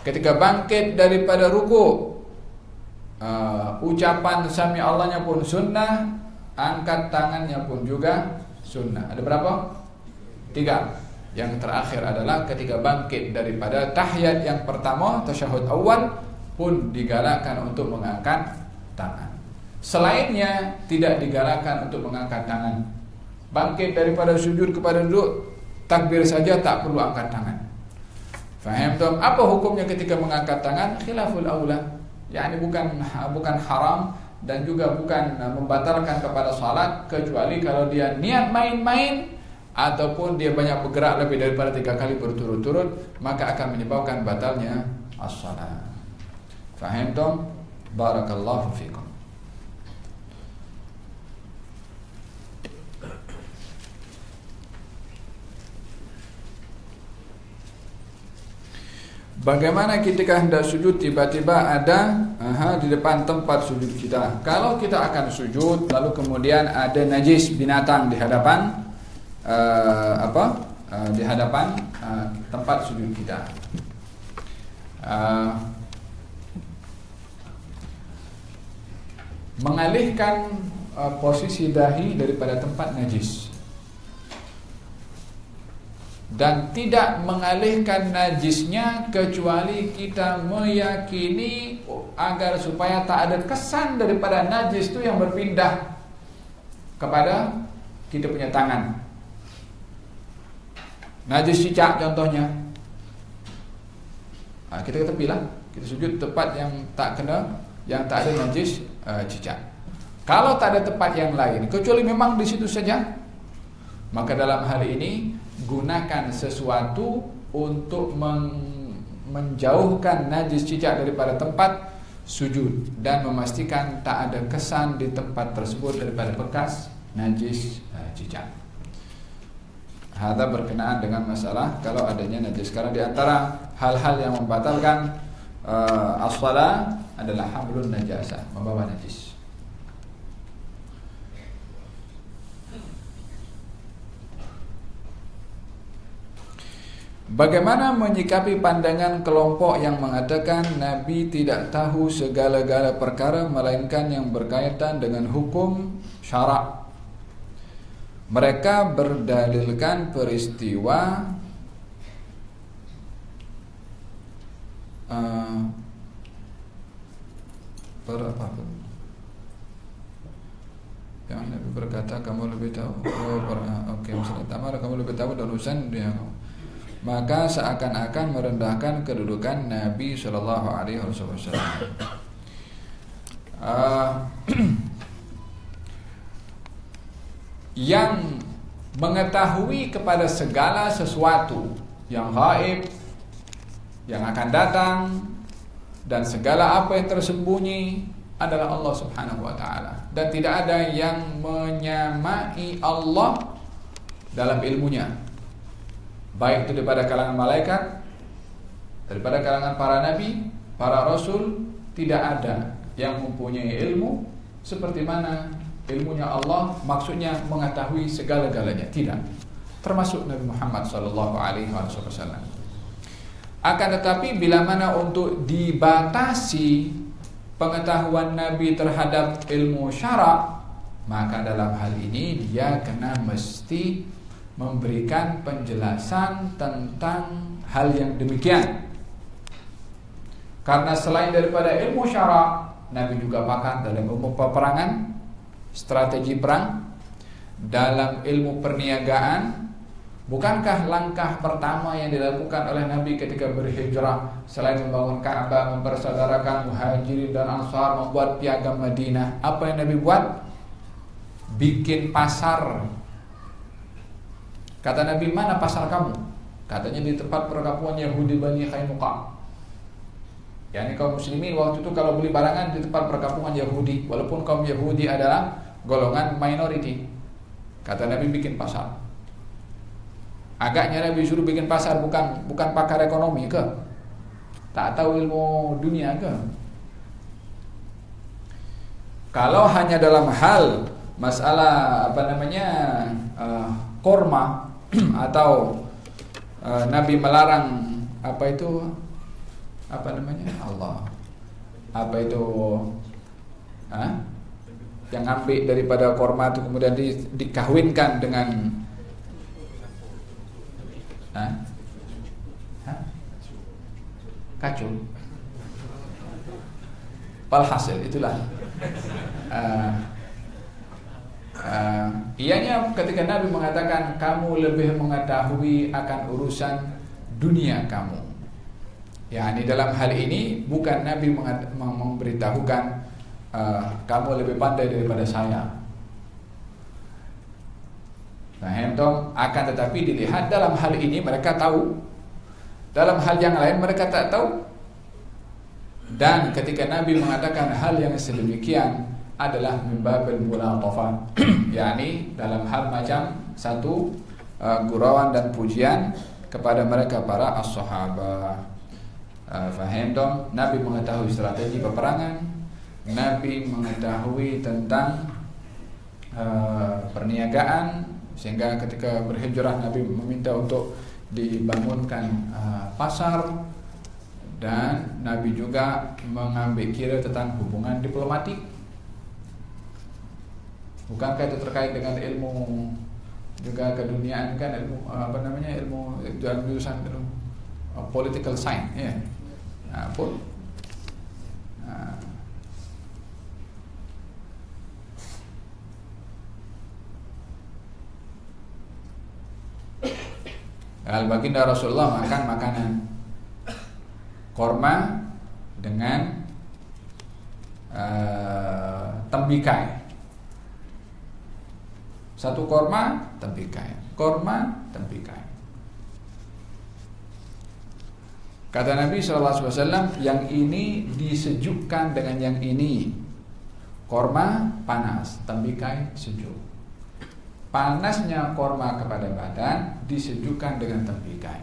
Ketika bangkit daripada ruku, uh, ucapan sami Allahnya pun sunnah, angkat tangannya pun juga sunnah. Ada berapa? Tiga. Yang terakhir adalah ketika bangkit daripada tahiyat yang pertama, tasyahud awal pun digalakkan untuk mengangkat tangan. Selainnya tidak digalakkan untuk mengangkat tangan. Bangkit daripada sujud kepada duduk, takbir saja tak perlu angkat tangan. Faham tuh? Apa hukumnya ketika mengangkat tangan? Khilaful aula. Ya ini bukan bukan haram dan juga bukan membatalkan kepada salat kecuali kalau dia niat main-main ataupun dia banyak bergerak lebih daripada tiga kali berturut-turut maka akan menyebabkan batalnya as-salat. Faham? Barakallahu fikum. Bagaimana ketika hendak sujud tiba-tiba ada aha, di depan tempat sujud kita. Kalau kita akan sujud lalu kemudian ada najis binatang di hadapan uh, apa? Uh, di hadapan uh, tempat sujud kita. Uh, mengalihkan uh, posisi dahi daripada tempat najis dan tidak mengalihkan najisnya kecuali kita meyakini agar supaya tak ada kesan daripada najis itu yang berpindah kepada kita punya tangan. Najis cicak contohnya. Nah, kita kata bilang kita sujud tempat yang tak kena, yang tak ada najis uh, cicak. Kalau tak ada tempat yang lain, kecuali memang di situ saja, maka dalam hal ini gunakan sesuatu untuk menjauhkan najis cicak daripada tempat sujud dan memastikan tak ada kesan di tempat tersebut daripada bekas najis uh, cicak. Hada berkenaan dengan masalah kalau adanya najis. Karena di antara hal-hal yang membatalkan uh, adalah hamlun najasa, membawa najis. Bagaimana menyikapi pandangan kelompok yang mengatakan Nabi tidak tahu segala-gala perkara melainkan yang berkaitan dengan hukum syarak? Mereka berdalilkan peristiwa uh, pun. Yang Nabi berkata kamu lebih tahu. Oh, oke okay, misalnya tamar kamu lebih tahu dan urusan dia maka seakan-akan merendahkan kedudukan Nabi Shallallahu Alaihi Wasallam. Uh, (clears throat) yang mengetahui kepada segala sesuatu yang gaib, yang akan datang, dan segala apa yang tersembunyi adalah Allah Subhanahu wa taala dan tidak ada yang menyamai Allah dalam ilmunya baik itu daripada kalangan malaikat daripada kalangan para nabi para rasul tidak ada yang mempunyai ilmu seperti mana ilmunya Allah maksudnya mengetahui segala-galanya. Tidak. Termasuk Nabi Muhammad sallallahu alaihi wasallam. Akan tetapi bila mana untuk dibatasi pengetahuan Nabi terhadap ilmu syarak, maka dalam hal ini dia kena mesti memberikan penjelasan tentang hal yang demikian. Karena selain daripada ilmu syarak, Nabi juga pakar dalam ilmu peperangan, strategi perang, dalam ilmu perniagaan, Bukankah langkah pertama yang dilakukan oleh Nabi ketika berhijrah selain membangun Ka'bah, mempersaudarakan muhajirin dan ansar, membuat piagam Madinah, apa yang Nabi buat? Bikin pasar. Kata Nabi, mana pasar kamu? Katanya di tempat perkampungan Yahudi Bani. Ya, ini kaum muslimin waktu itu kalau beli barangan di tempat perkampungan Yahudi, walaupun kaum Yahudi adalah golongan minority. Kata Nabi bikin pasar. Agaknya Nabi suruh bikin pasar bukan bukan pakar ekonomi ke? Tak tahu ilmu dunia ke? Kalau hanya dalam hal masalah apa namanya uh, korma (clears throat) atau uh, Nabi melarang apa itu apa namanya Allah apa itu huh? yang ambil daripada korma itu kemudian di, dikahwinkan dengan Hah? Hah? Kacung Palhasil itulah uh, uh, Ianya ketika Nabi mengatakan Kamu lebih mengetahui akan urusan dunia kamu Ya, ini dalam hal ini bukan Nabi memberitahukan uh, kamu lebih pandai daripada saya. Nah, hentom akan tetapi dilihat dalam hal ini mereka tahu. Dalam hal yang lain mereka tak tahu. Dan ketika Nabi mengatakan hal yang sedemikian adalah mimbabil mulatafah, (clears throat) yakni dalam hal macam satu uh, gurauan dan pujian kepada mereka para as-sahabah. Uh, faham dong? Nabi mengetahui strategi peperangan, Nabi mengetahui tentang uh, perniagaan, sehingga ketika berhijrah Nabi meminta untuk dibangunkan uh, pasar dan Nabi juga mengambil kira tentang hubungan diplomatik. Bukankah itu terkait dengan ilmu juga keduniaan kan ilmu uh, apa namanya ilmu dalam jurusan ilmu uh, political science ya. Nah, pun nah, Al baginda Rasulullah makan makanan korma dengan uh, tembikai. Satu korma, tembikai. Korma, tembikai. Kata Nabi SAW, yang ini disejukkan dengan yang ini. Korma panas, tembikai sejuk panasnya korma kepada badan disejukkan dengan tembikai.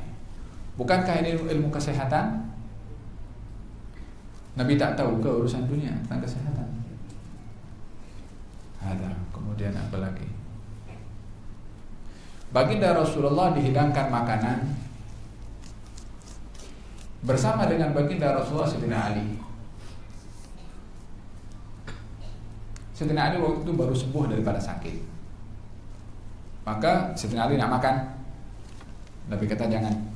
Bukankah ini ilmu kesehatan? Nabi tak tahu ke urusan dunia tentang kesehatan. Ada. Kemudian apa lagi? Baginda Rasulullah dihidangkan makanan bersama dengan baginda Rasulullah Sayyidina Ali. Sayyidina Ali waktu itu baru sembuh daripada sakit. Maka Sayyidina Ali nak makan. Nabi kata jangan.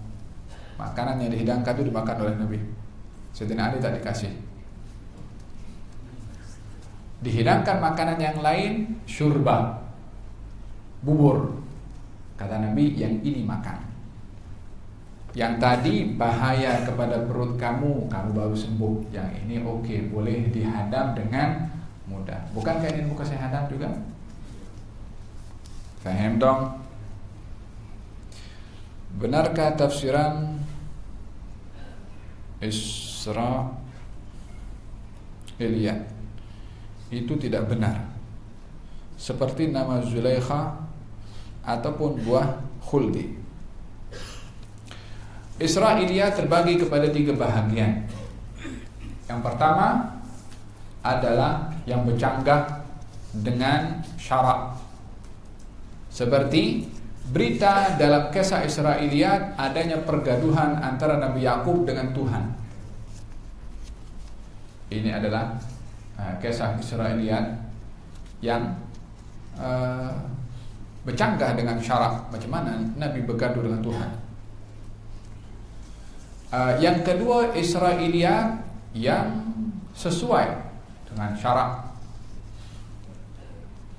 Makanan yang dihidangkan itu dimakan oleh Nabi. Sayyidina Ali tak dikasih. Dihidangkan makanan yang lain Syurba. Bubur Kata Nabi yang ini makan Yang tadi bahaya kepada perut kamu, kamu baru sembuh. Yang ini oke, boleh dihadam dengan mudah. Bukankah ini ilmu kesehatan juga? Faham dong? Benarkah tafsiran Isra Ilya itu tidak benar seperti nama Zulaikha ataupun buah khuldi. Isra'ilia terbagi kepada tiga bahagian. Yang pertama adalah yang bercanggah dengan syarak. Seperti berita dalam kisah Israiliyat adanya pergaduhan antara Nabi Yakub dengan Tuhan. Ini adalah uh, kisah Israiliyat yang uh, bercanggah dengan syarat macam mana Nabi bergaduh dengan Tuhan. Uh, yang kedua Israiliyat yang sesuai dengan syarat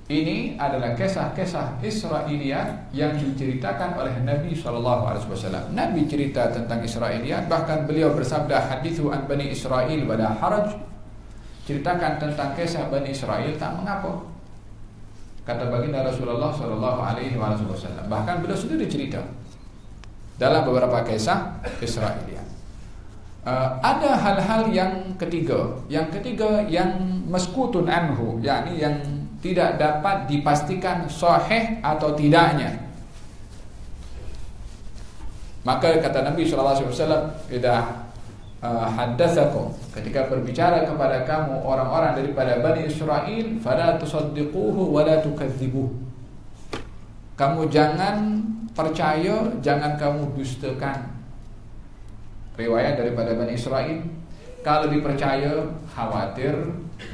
ini adalah kisah-kisah Israiliyat yang diceritakan oleh Nabi Wasallam. Nabi cerita tentang Israiliyat, bahkan beliau bersabda hadithu an bani Israel pada haraj ceritakan tentang kisah bani Israel tak mengapa. Kata baginda Rasulullah Shallallahu Alaihi Wasallam. Bahkan beliau sendiri cerita dalam beberapa kisah Israiliyat. Uh, ada hal-hal yang ketiga, yang ketiga yang meskutun anhu, yakni yang tidak dapat dipastikan sahih atau tidaknya. Maka kata Nabi sallallahu alaihi wasallam, "Idza uh, haddatsakum ketika berbicara kepada kamu orang-orang daripada Bani Israel, fala tusaddiquhu wa la tukadzibuh." Kamu jangan percaya, jangan kamu dustakan. Riwayat daripada Bani Israel, kalau dipercaya khawatir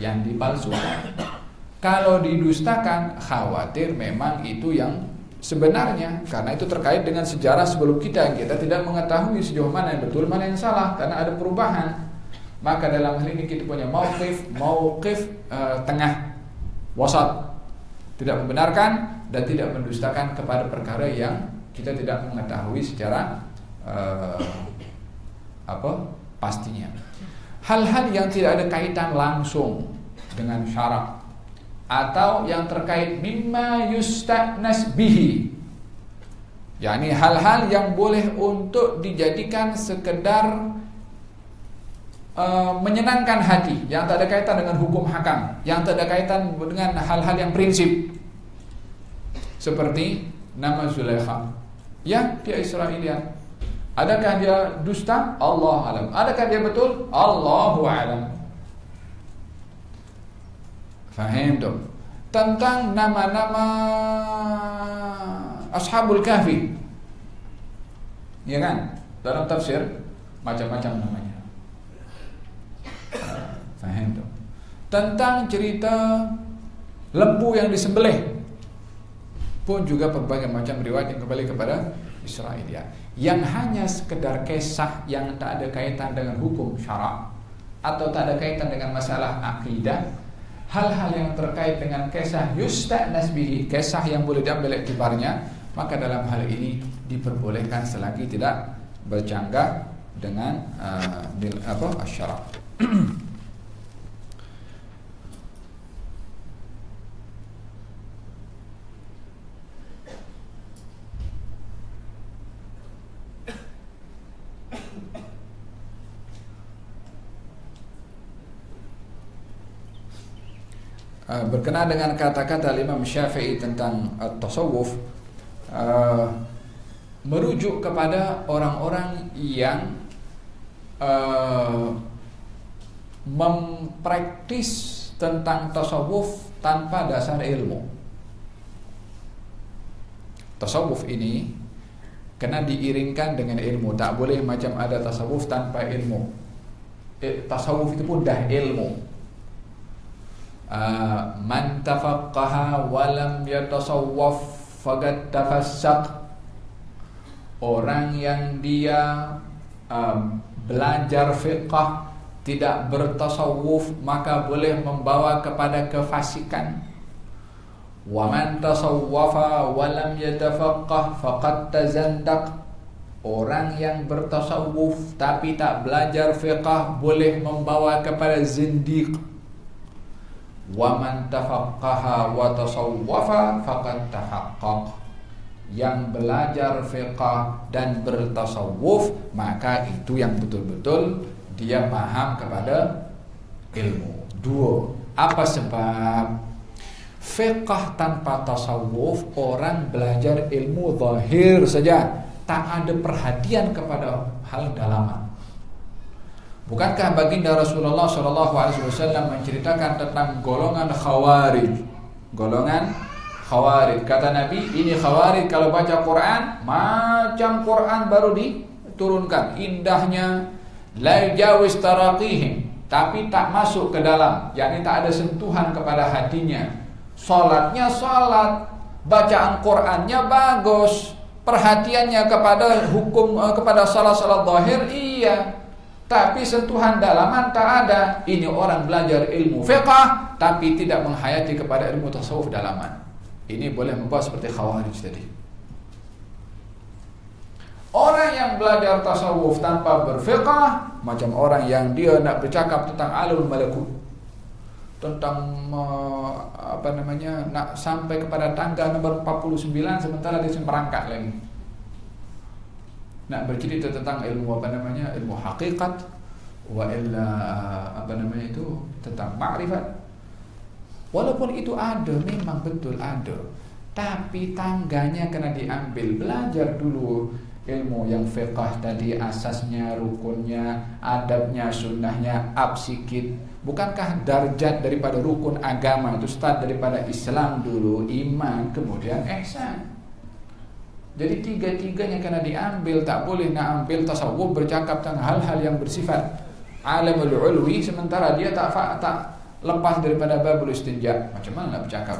yang dipalsukan. Kalau didustakan, khawatir memang itu yang sebenarnya karena itu terkait dengan sejarah sebelum kita kita tidak mengetahui sejauh mana yang betul mana yang salah karena ada perubahan. Maka dalam hal ini kita punya mauqif mauqif uh, tengah wasat. Tidak membenarkan dan tidak mendustakan kepada perkara yang kita tidak mengetahui secara uh, apa pastinya. Hal-hal yang tidak ada kaitan langsung dengan syarat atau yang terkait mimma yusta'nas bihi. Yakni hal-hal yang boleh untuk dijadikan sekedar uh, menyenangkan hati. Yang tak ada kaitan dengan hukum hakam. Yang tak ada kaitan dengan hal-hal yang prinsip. Seperti nama Zulaikha. Ya dia Israelian. Adakah dia dusta? Allah alam. Adakah dia betul? Allahu alam Faham dong? Tentang nama-nama Ashabul Kahfi. Ya kan? Dalam tafsir macam-macam namanya. Faham dong? Tentang cerita lembu yang disembelih pun juga berbagai macam riwayat yang kembali kepada Israelia yang hanya sekedar kisah yang tak ada kaitan dengan hukum syarak atau tak ada kaitan dengan masalah akidah hal-hal yang terkait dengan kisah yusta'nas bihi, kisah yang boleh diambil iktibarnya, maka dalam hal ini diperbolehkan selagi tidak bercanggah dengan uh, bil, apa. (clears throat) Uh, berkenaan dengan kata-kata Imam Syafi'i tentang uh, tasawuf uh, merujuk kepada orang-orang yang mempraktis tentang tasawuf tanpa dasar ilmu. Tasawuf ini kena diiringkan dengan ilmu, tak boleh macam ada tasawuf tanpa ilmu. Eh, tasawuf itu pun dah ilmu Ah, man tafaqqaha wa lam yatasawwaf faqad tafassaq orang yang dia um, belajar fiqh tidak bertasawuf maka boleh membawa kepada kefasikan. Wa man tasawwafa wa lam yatafaqqah faqad tazandaq Orang yang bertasawuf tapi tak belajar fiqah boleh membawa kepada zindiq. Wa man tafaqqaha wa tasawwafa faqad tahaqqaq. Yang belajar fiqah dan bertasawuf maka itu yang betul-betul dia paham kepada ilmu. Dua, apa sebab fiqah tanpa tasawuf orang belajar ilmu zahir saja tak ada perhatian kepada hal dalaman. Bukankah baginda Rasulullah Wasallam menceritakan tentang golongan khawarij? Golongan khawarij. Kata Nabi, ini khawarij kalau baca Quran macam Quran baru diturunkan. Indahnya la jawis taraqihim, tapi tak masuk ke dalam, yakni tak ada sentuhan kepada hatinya. Salatnya salat, bacaan Qurannya bagus, perhatiannya kepada hukum eh, kepada salat-salat zahir iya tapi sentuhan dalaman tak ada. Ini orang belajar ilmu fiqah tapi tidak menghayati kepada ilmu tasawuf dalaman. Ini boleh membuat seperti khawarij tadi. Orang yang belajar tasawuf tanpa berfiqah macam orang yang dia nak bercakap tentang alam malakut tentang apa namanya nak sampai kepada tangga nomor 49 sementara dia merangkak lagi. Nak bercerita tentang ilmu apa namanya? ilmu hakikat wa illa apa namanya itu tentang makrifat. Walaupun itu ada, memang betul ada. Tapi tangganya kena diambil, belajar dulu ilmu yang fiqah tadi asasnya, rukunnya, adabnya, sunnahnya, up sikit Bukankah darjat daripada rukun agama itu start daripada Islam dulu, iman, kemudian ihsan. Jadi tiga-tiganya kena diambil, tak boleh nak ambil tasawuf bercakap tentang hal-hal yang bersifat alamul ulwi sementara dia tak tak lepas daripada babul istinja. Macam mana bercakap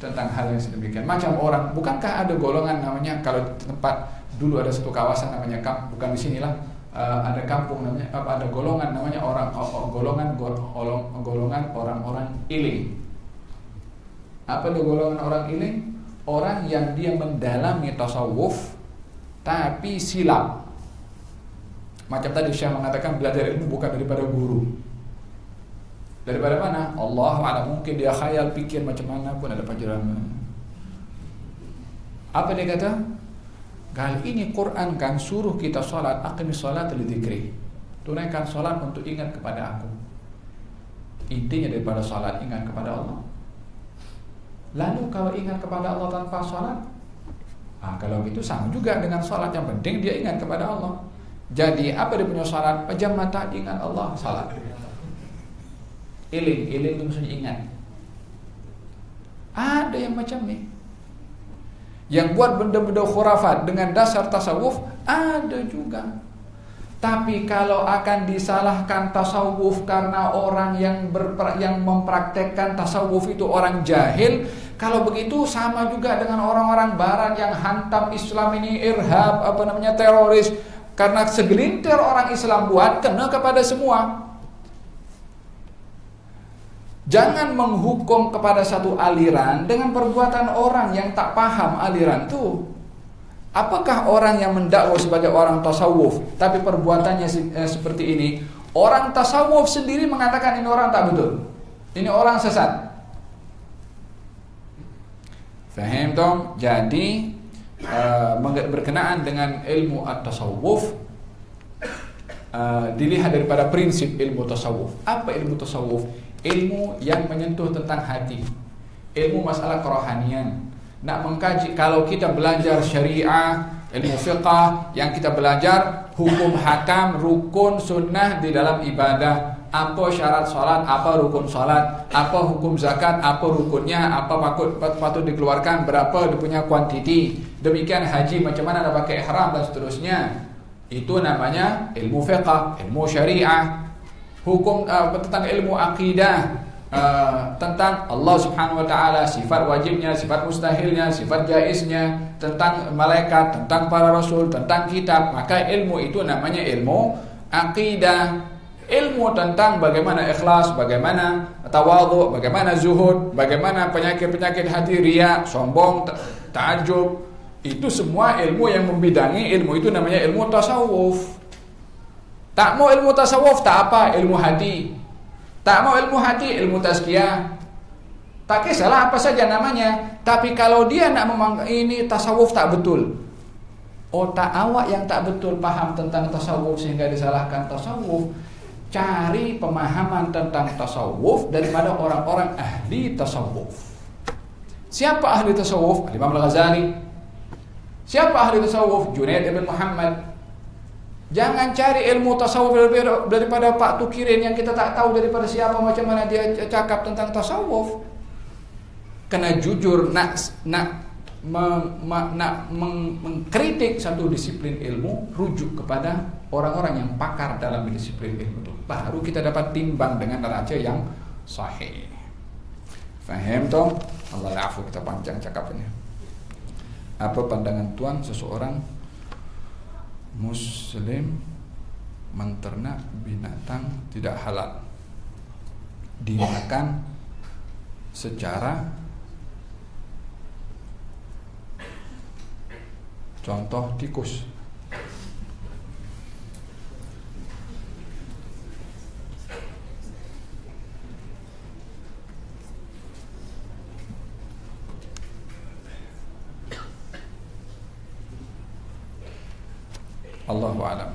tentang hal yang sedemikian? Macam orang, bukankah ada golongan namanya kalau tempat dulu ada satu kawasan namanya kamp, bukan di sinilah uh, ada kampung namanya apa ada golongan namanya orang golongan golong, golongan orang-orang iling. Apa itu golongan orang iling? Orang yang dia mendalami tasawuf tapi silap. Macam tadi Syekh mengatakan belajar ilmu bukan daripada guru. Daripada mana? Allah ada mungkin dia khayal pikir macam mana pun ada pelajaran. Apa dia kata? Kali ini Quran kan suruh kita sholat Aqimi sholat lidikri Tunaikan sholat untuk ingat kepada aku Intinya daripada sholat Ingat kepada Allah Lalu kalau ingat kepada Allah tanpa sholat? Nah, Kalau gitu sama juga dengan sholat. Yang penting dia ingat kepada Allah. Jadi apa dia punya sholat? Pejam mata ingat Allah Sholat. Iling, iling itu maksudnya ingat. Ada yang macam ni. Yang buat benda-benda khurafat dengan dasar tasawuf ada juga. Tapi kalau akan disalahkan tasawuf karena orang yang berper, yang mempraktekkan tasawuf itu orang jahil, kalau begitu sama juga dengan orang-orang barat yang hantam Islam ini irhab apa namanya teroris karena segelintir orang Islam buat kena kepada semua. Jangan menghukum kepada satu aliran dengan perbuatan orang yang tak paham aliran itu. Apakah orang yang mendakwa sebagai orang tasawuf tapi perbuatannya eh, seperti ini, orang tasawuf sendiri mengatakan ini orang tak betul. Ini orang sesat. Faham dong? Jadi uh, berkenaan dengan ilmu at-tasawuf uh, dilihat daripada prinsip ilmu tasawuf. Apa ilmu tasawuf? ilmu yang menyentuh tentang hati ilmu masalah kerohanian nak mengkaji kalau kita belajar syariah ilmu fiqah yang kita belajar hukum hakam rukun sunnah di dalam ibadah. Apa syarat salat apa rukun salat apa hukum zakat apa rukunnya apa patut patut dikeluarkan berapa dia punya kuantiti. Demikian haji macam mana nak pakai ihram dan seterusnya. Itu namanya ilmu fiqah ilmu syariah. Hukum uh, tentang ilmu akidah uh, tentang Allah Subhanahu wa taala, sifat wajibnya, sifat mustahilnya, sifat jaiznya, tentang malaikat, tentang para rasul, tentang kitab, maka ilmu itu namanya ilmu akidah. Ilmu tentang bagaimana ikhlas, bagaimana tawadhu, bagaimana zuhud, bagaimana penyakit-penyakit hati ria, sombong, ta'ajub, Itu semua ilmu yang membidangi ilmu itu namanya ilmu tasawuf. Tak mau ilmu tasawuf tak apa, ilmu hati. Tak mau ilmu hati, ilmu tazkiyah. Tak kisahlah apa saja namanya. Tapi kalau dia nak memang ini tasawuf tak betul. Otak awak yang tak betul paham tentang tasawuf sehingga disalahkan tasawuf. Cari pemahaman tentang tasawuf daripada orang-orang ahli tasawuf. Siapa ahli tasawuf? Imam Al-Ghazali. Siapa ahli tasawuf? Junaid ibn Muhammad. Jangan cari ilmu tasawuf daripada, Pak Tukirin yang kita tak tahu daripada siapa macam mana dia cakap tentang tasawuf. Kena jujur nak nak nak meng, mengkritik satu disiplin ilmu rujuk kepada orang-orang yang pakar dalam disiplin ilmu itu. Baru kita dapat timbang dengan neraca yang sahih. Faham toh? Allah afu kita panjang cakapnya. Apa pandangan tuan seseorang muslim menternak binatang tidak halal. Dimakan secara contoh tikus Allahu alam.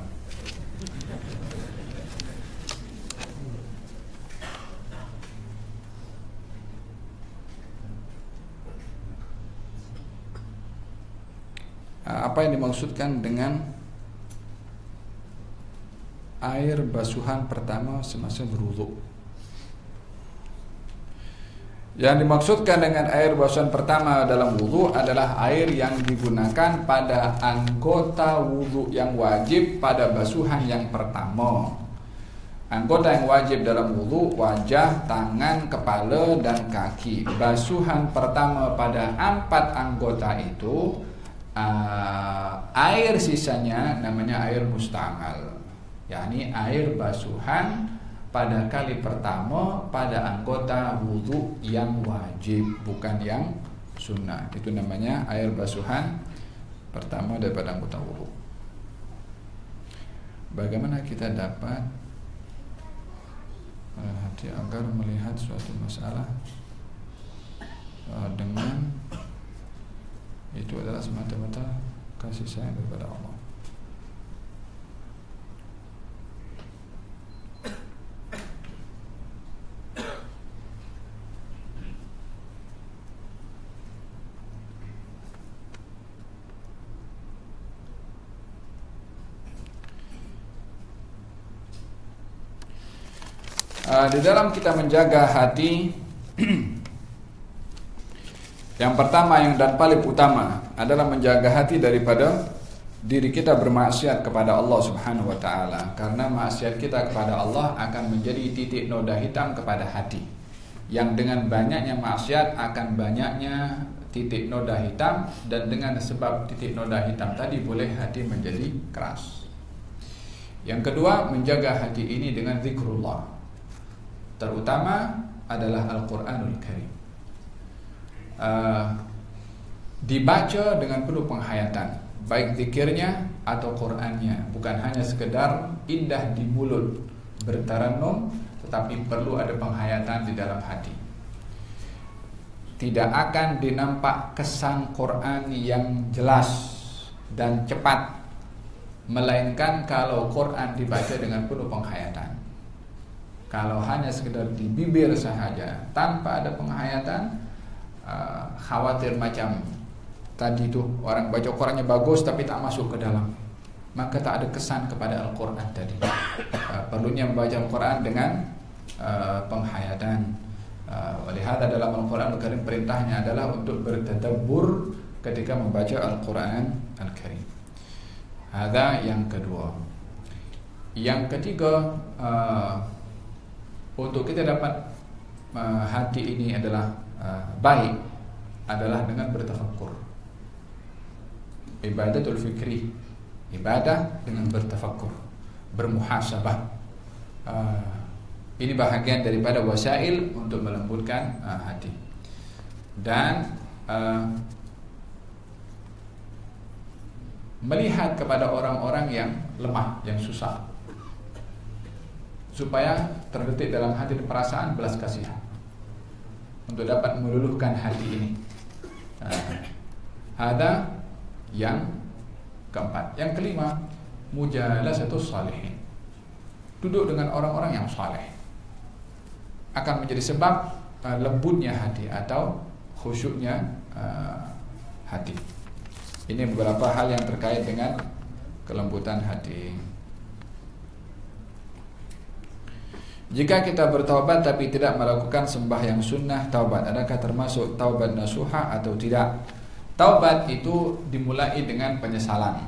Ah, apa yang dimaksudkan dengan air basuhan pertama semasa berwudu? Yang dimaksudkan dengan air basuhan pertama dalam wudhu adalah air yang digunakan pada anggota wudhu yang wajib pada basuhan yang pertama. Anggota yang wajib dalam wudhu wajah, tangan, kepala, dan kaki. Basuhan pertama pada empat anggota itu uh, air sisanya namanya air mustamal, yakni air basuhan pada kali pertama pada anggota wudhu yang wajib bukan yang sunnah. Itu namanya air basuhan pertama daripada anggota wudhu. Bagaimana kita dapat uh, hati agar melihat suatu masalah uh, dengan itu adalah semata-mata kasih sayang daripada Allah Uh, di dalam kita menjaga hati (clears throat) Yang pertama yang dan paling utama adalah menjaga hati daripada diri kita bermaksiat kepada Allah Subhanahu wa taala karena maksiat kita kepada Allah akan menjadi titik noda hitam kepada hati. Yang dengan banyaknya maksiat akan banyaknya titik noda hitam dan dengan sebab titik noda hitam tadi boleh hati menjadi keras. Yang kedua, menjaga hati ini dengan zikrullah terutama adalah Al-Quranul Karim. Uh, dibaca dengan penuh penghayatan, baik zikirnya atau Qurannya, bukan hanya sekedar indah di mulut bertaranum, tetapi perlu ada penghayatan di dalam hati. Tidak akan dinampak kesan Quran yang jelas dan cepat, melainkan kalau Quran dibaca dengan penuh penghayatan. Kalau hanya sekedar di bibir sahaja tanpa ada penghayatan, uh, khawatir macam tadi itu orang baca Qurannya bagus tapi tak masuk ke dalam, maka tak ada kesan kepada Al-Quran tadi. Uh, perlunya membaca Al-Quran dengan uh, penghayatan. Oleh hal dalam Al-Quran Al-Karim perintahnya adalah untuk bertadabbur ketika membaca Al-Quran Al-Karim. Ada yang kedua. Yang ketiga, uh, untuk kita dapat uh, hati ini adalah uh, baik adalah dengan bertafakkur. Ibadatul fikri, ibadah dengan bertafakkur, bermuhasabah. Uh, ini bahagian daripada wasail untuk melembutkan uh, hati. Dan uh, melihat kepada orang-orang yang lemah, yang susah. Supaya terdetik dalam hati perasaan belas kasihan. Untuk dapat meluluhkan hati ini. Nah, ada yang keempat. Yang kelima, mujalasatus salihin. Duduk dengan orang-orang yang saleh akan menjadi sebab uh, lembutnya hati atau khusyuknya uh, hati. Ini beberapa hal yang terkait dengan kelembutan hati. Jika kita bertaubat tapi tidak melakukan sembahyang sunnah taubat, adakah termasuk taubat nasuha atau tidak? Taubat itu dimulai dengan penyesalan.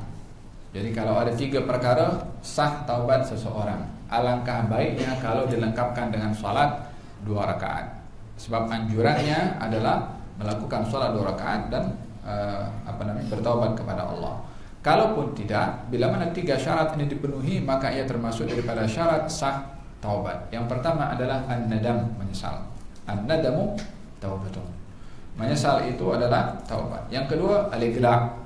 Jadi kalau ada tiga perkara sah taubat seseorang. Alangkah baiknya kalau dilengkapkan dengan salat dua rakaat. Sebab anjurannya adalah melakukan salat dua rakaat dan uh, apa namanya bertaubat kepada Allah. Kalaupun tidak, bila mana tiga syarat ini dipenuhi, maka ia termasuk daripada syarat sah taubat. Yang pertama adalah an-nadam, menyesal. An-nadamu taubatun. Menyesal itu adalah taubat. Yang kedua, al-iqla'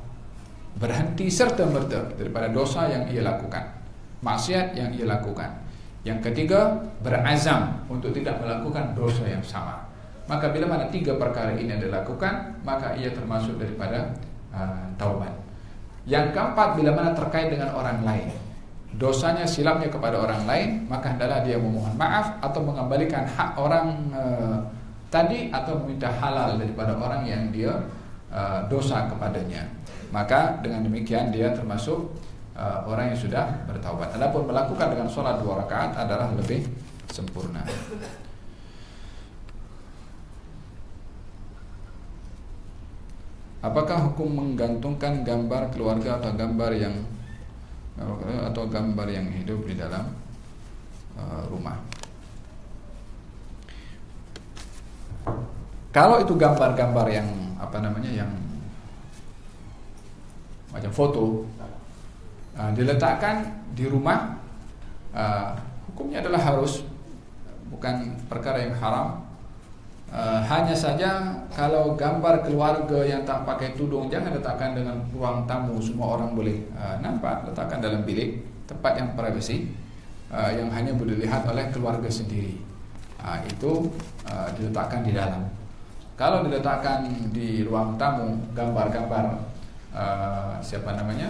berhenti serta merta daripada dosa yang ia lakukan, maksiat yang ia lakukan. Yang ketiga, berazam untuk tidak melakukan dosa yang sama. Maka bila mana tiga perkara ini dilakukan, maka ia termasuk daripada uh, taubat. Yang keempat, bila mana terkait dengan orang lain, dosanya silapnya kepada orang lain, maka adalah dia memohon maaf atau mengembalikan hak orang uh, tadi atau meminta halal daripada orang yang dia uh, dosa kepadanya. Maka dengan demikian dia termasuk uh, orang yang sudah bertaubat. Adapun melakukan dengan sholat dua rakaat adalah lebih sempurna. Apakah hukum menggantungkan gambar keluarga atau gambar yang atau gambar yang hidup di dalam uh, rumah? Kalau itu gambar-gambar yang apa namanya yang macam foto uh, diletakkan di rumah, hukumnya adalah harus bukan perkara yang haram Uh, hanya saja kalau gambar keluarga yang tak pakai tudung jangan letakkan dengan ruang tamu. Semua orang boleh uh, nampak letakkan dalam bilik tempat yang privacy uh, yang hanya boleh dilihat oleh keluarga sendiri. Uh, itu uh, diletakkan di dalam. Kalau diletakkan di ruang tamu gambar-gambar uh, siapa namanya?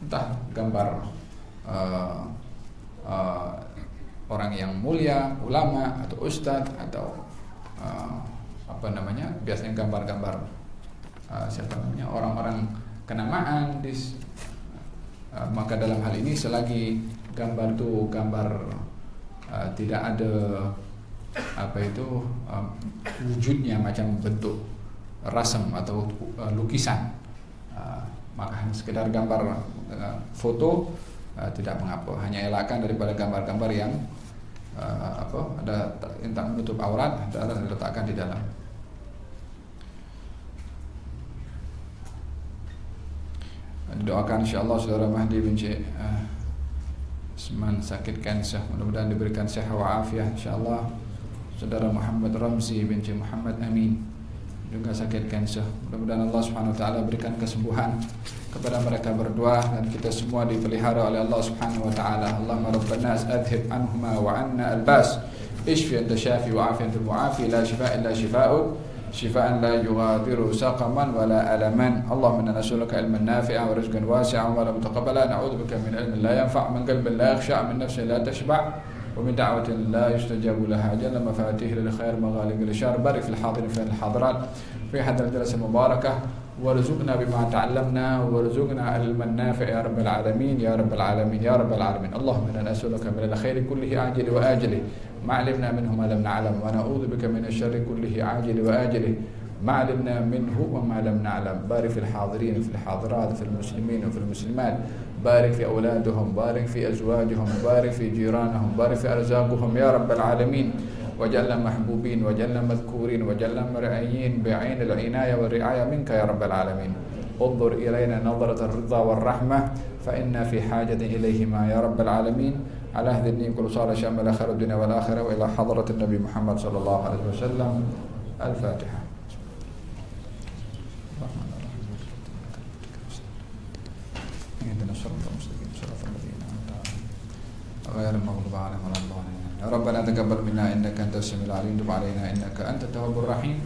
Entah gambar uh, uh, orang yang mulia ulama atau ustadz atau uh, apa namanya biasanya gambar-gambar uh, siapa namanya orang-orang kenamaan di uh, maka dalam hal ini selagi gambar itu gambar uh, tidak ada apa itu uh, wujudnya macam bentuk rasem atau uh, lukisan uh, maka hanya sekedar gambar uh, foto uh, tidak mengapa. Hanya elakkan daripada gambar-gambar yang uh, apa ada tak menutup aurat ada diletakkan di dalam. Doakan insyaAllah saudara Mahdi bin Cik uh, Seman sakit kanser Mudah-mudahan diberikan sehat wa afiat insyaAllah Saudara Muhammad Ramzi bin Cik Muhammad Amin Juga sakit kanser Mudah-mudahan Allah subhanahu wa ta'ala berikan kesembuhan kepada mereka berdua dan kita semua dipelihara oleh Allah Subhanahu wa taala. Allahumma rabbana adhib anhuma wa anna albas. اشفي انت شافي وعافي انت المعافي لا شفاء الا شفاؤك شفاء لا يغادر سقما ولا الما اللهم انا نسالك علما نافعا ورزقا واسعا ولا متقبلا نعوذ بك من علم لا ينفع من قلب لا يخشع من نفس لا تشبع ومن دعوة لا يستجاب لها جل مفاتيح للخير مغالق للشر بارك في الحاضرين في الحاضرات. في هذا الجلسة المباركة. وارزقنا بما تعلمنا. وارزقنا علما نافع. يا رب العالمين. يا رب العالمين. يا رب العالمين. اللهم إنا نسألك من الخير كله عاجل وآجله. ما علمنا منه ما لم نعلم. ونعوذ بك من الشر كله عاجل وآجله. ما علمنا منه وما لم نعلم. بارك في الحاضرين في الحاضرات في المسلمين وفي المسلمات. بارك في أولادهم بارك في أزواجهم بارك في جيرانهم بارك في أرزاقهم. يا رب العالمين وجعلنا محبوبين وجعلنا مذكورين وجعلنا مرعيين بعين العناية والرعاية منك يا رب العالمين. انظر إلينا نظرة الرضا والرحمة فإنا في حاجة إليهما يا رب العالمين. على الدين كل صار شامل خير الدنيا والآخرة وإلى حضرة النبي محمد صلى الله عليه وسلم. الفاتحة. صراط المستقيم صراط الذين غير المغلوب عليهم ولا الضالين يا ربنا تقبل منا إنك أنت السميع العليم. تب علينا إنك أنت التواب الرحيم.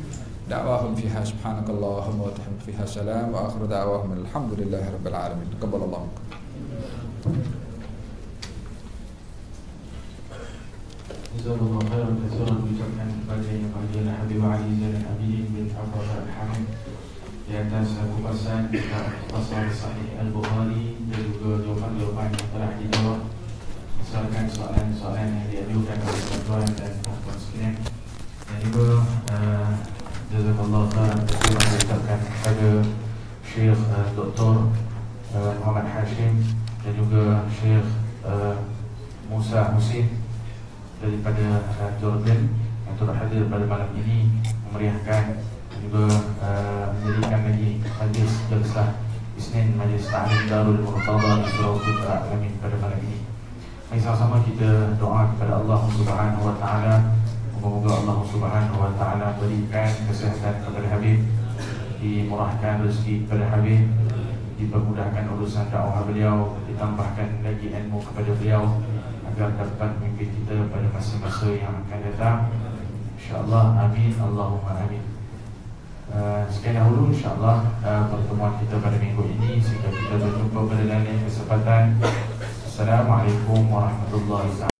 دعواهم فيها سبحانك اللهم وتحمد فيها سلام. وآخر دعواهم الحمد لله رب العالمين. تقبل الله منكم.
الله خيرا. كثيرا بجمع القدر قدير حبيب عزيز الحبيب بالحفظ الحميد di atas kupasan kitab Pasal Sahih Al-Bukhari dan juga jawapan-jawapan yang telah dijawab berdasarkan soalan-soalan yang diajukan oleh tuan dan puan sekalian dan juga uh, Jazakallah khairan katsiran mengucapkan kepada Syekh uh, Dr. Uh, Muhammad Hashim dan juga Syekh Musa Husin daripada Jordan yang turut hadir pada malam ini memeriahkan juga uh, menjadikan lagi majlis jalsah Isnin Majlis Ta'lim Darul Murtada di Surau Putra Alamin pada malam ini. Mari sama-sama kita doa kepada Allah Subhanahu Wa Taala. Semoga Allah Subhanahu Wa Taala berikan kesehatan kepada Habib, dimurahkan rezeki kepada Habib, dipermudahkan urusan dakwah beliau, ditambahkan lagi ilmu kepada beliau agar dapat memimpin kita pada masa-masa yang akan datang. InsyaAllah, amin, Allahumma amin. Uh, sekian dahulu insyaAllah uh, pertemuan kita pada minggu ini. Sehingga kita berjumpa pada lain kesempatan. Assalamualaikum warahmatullahi wabarakatuh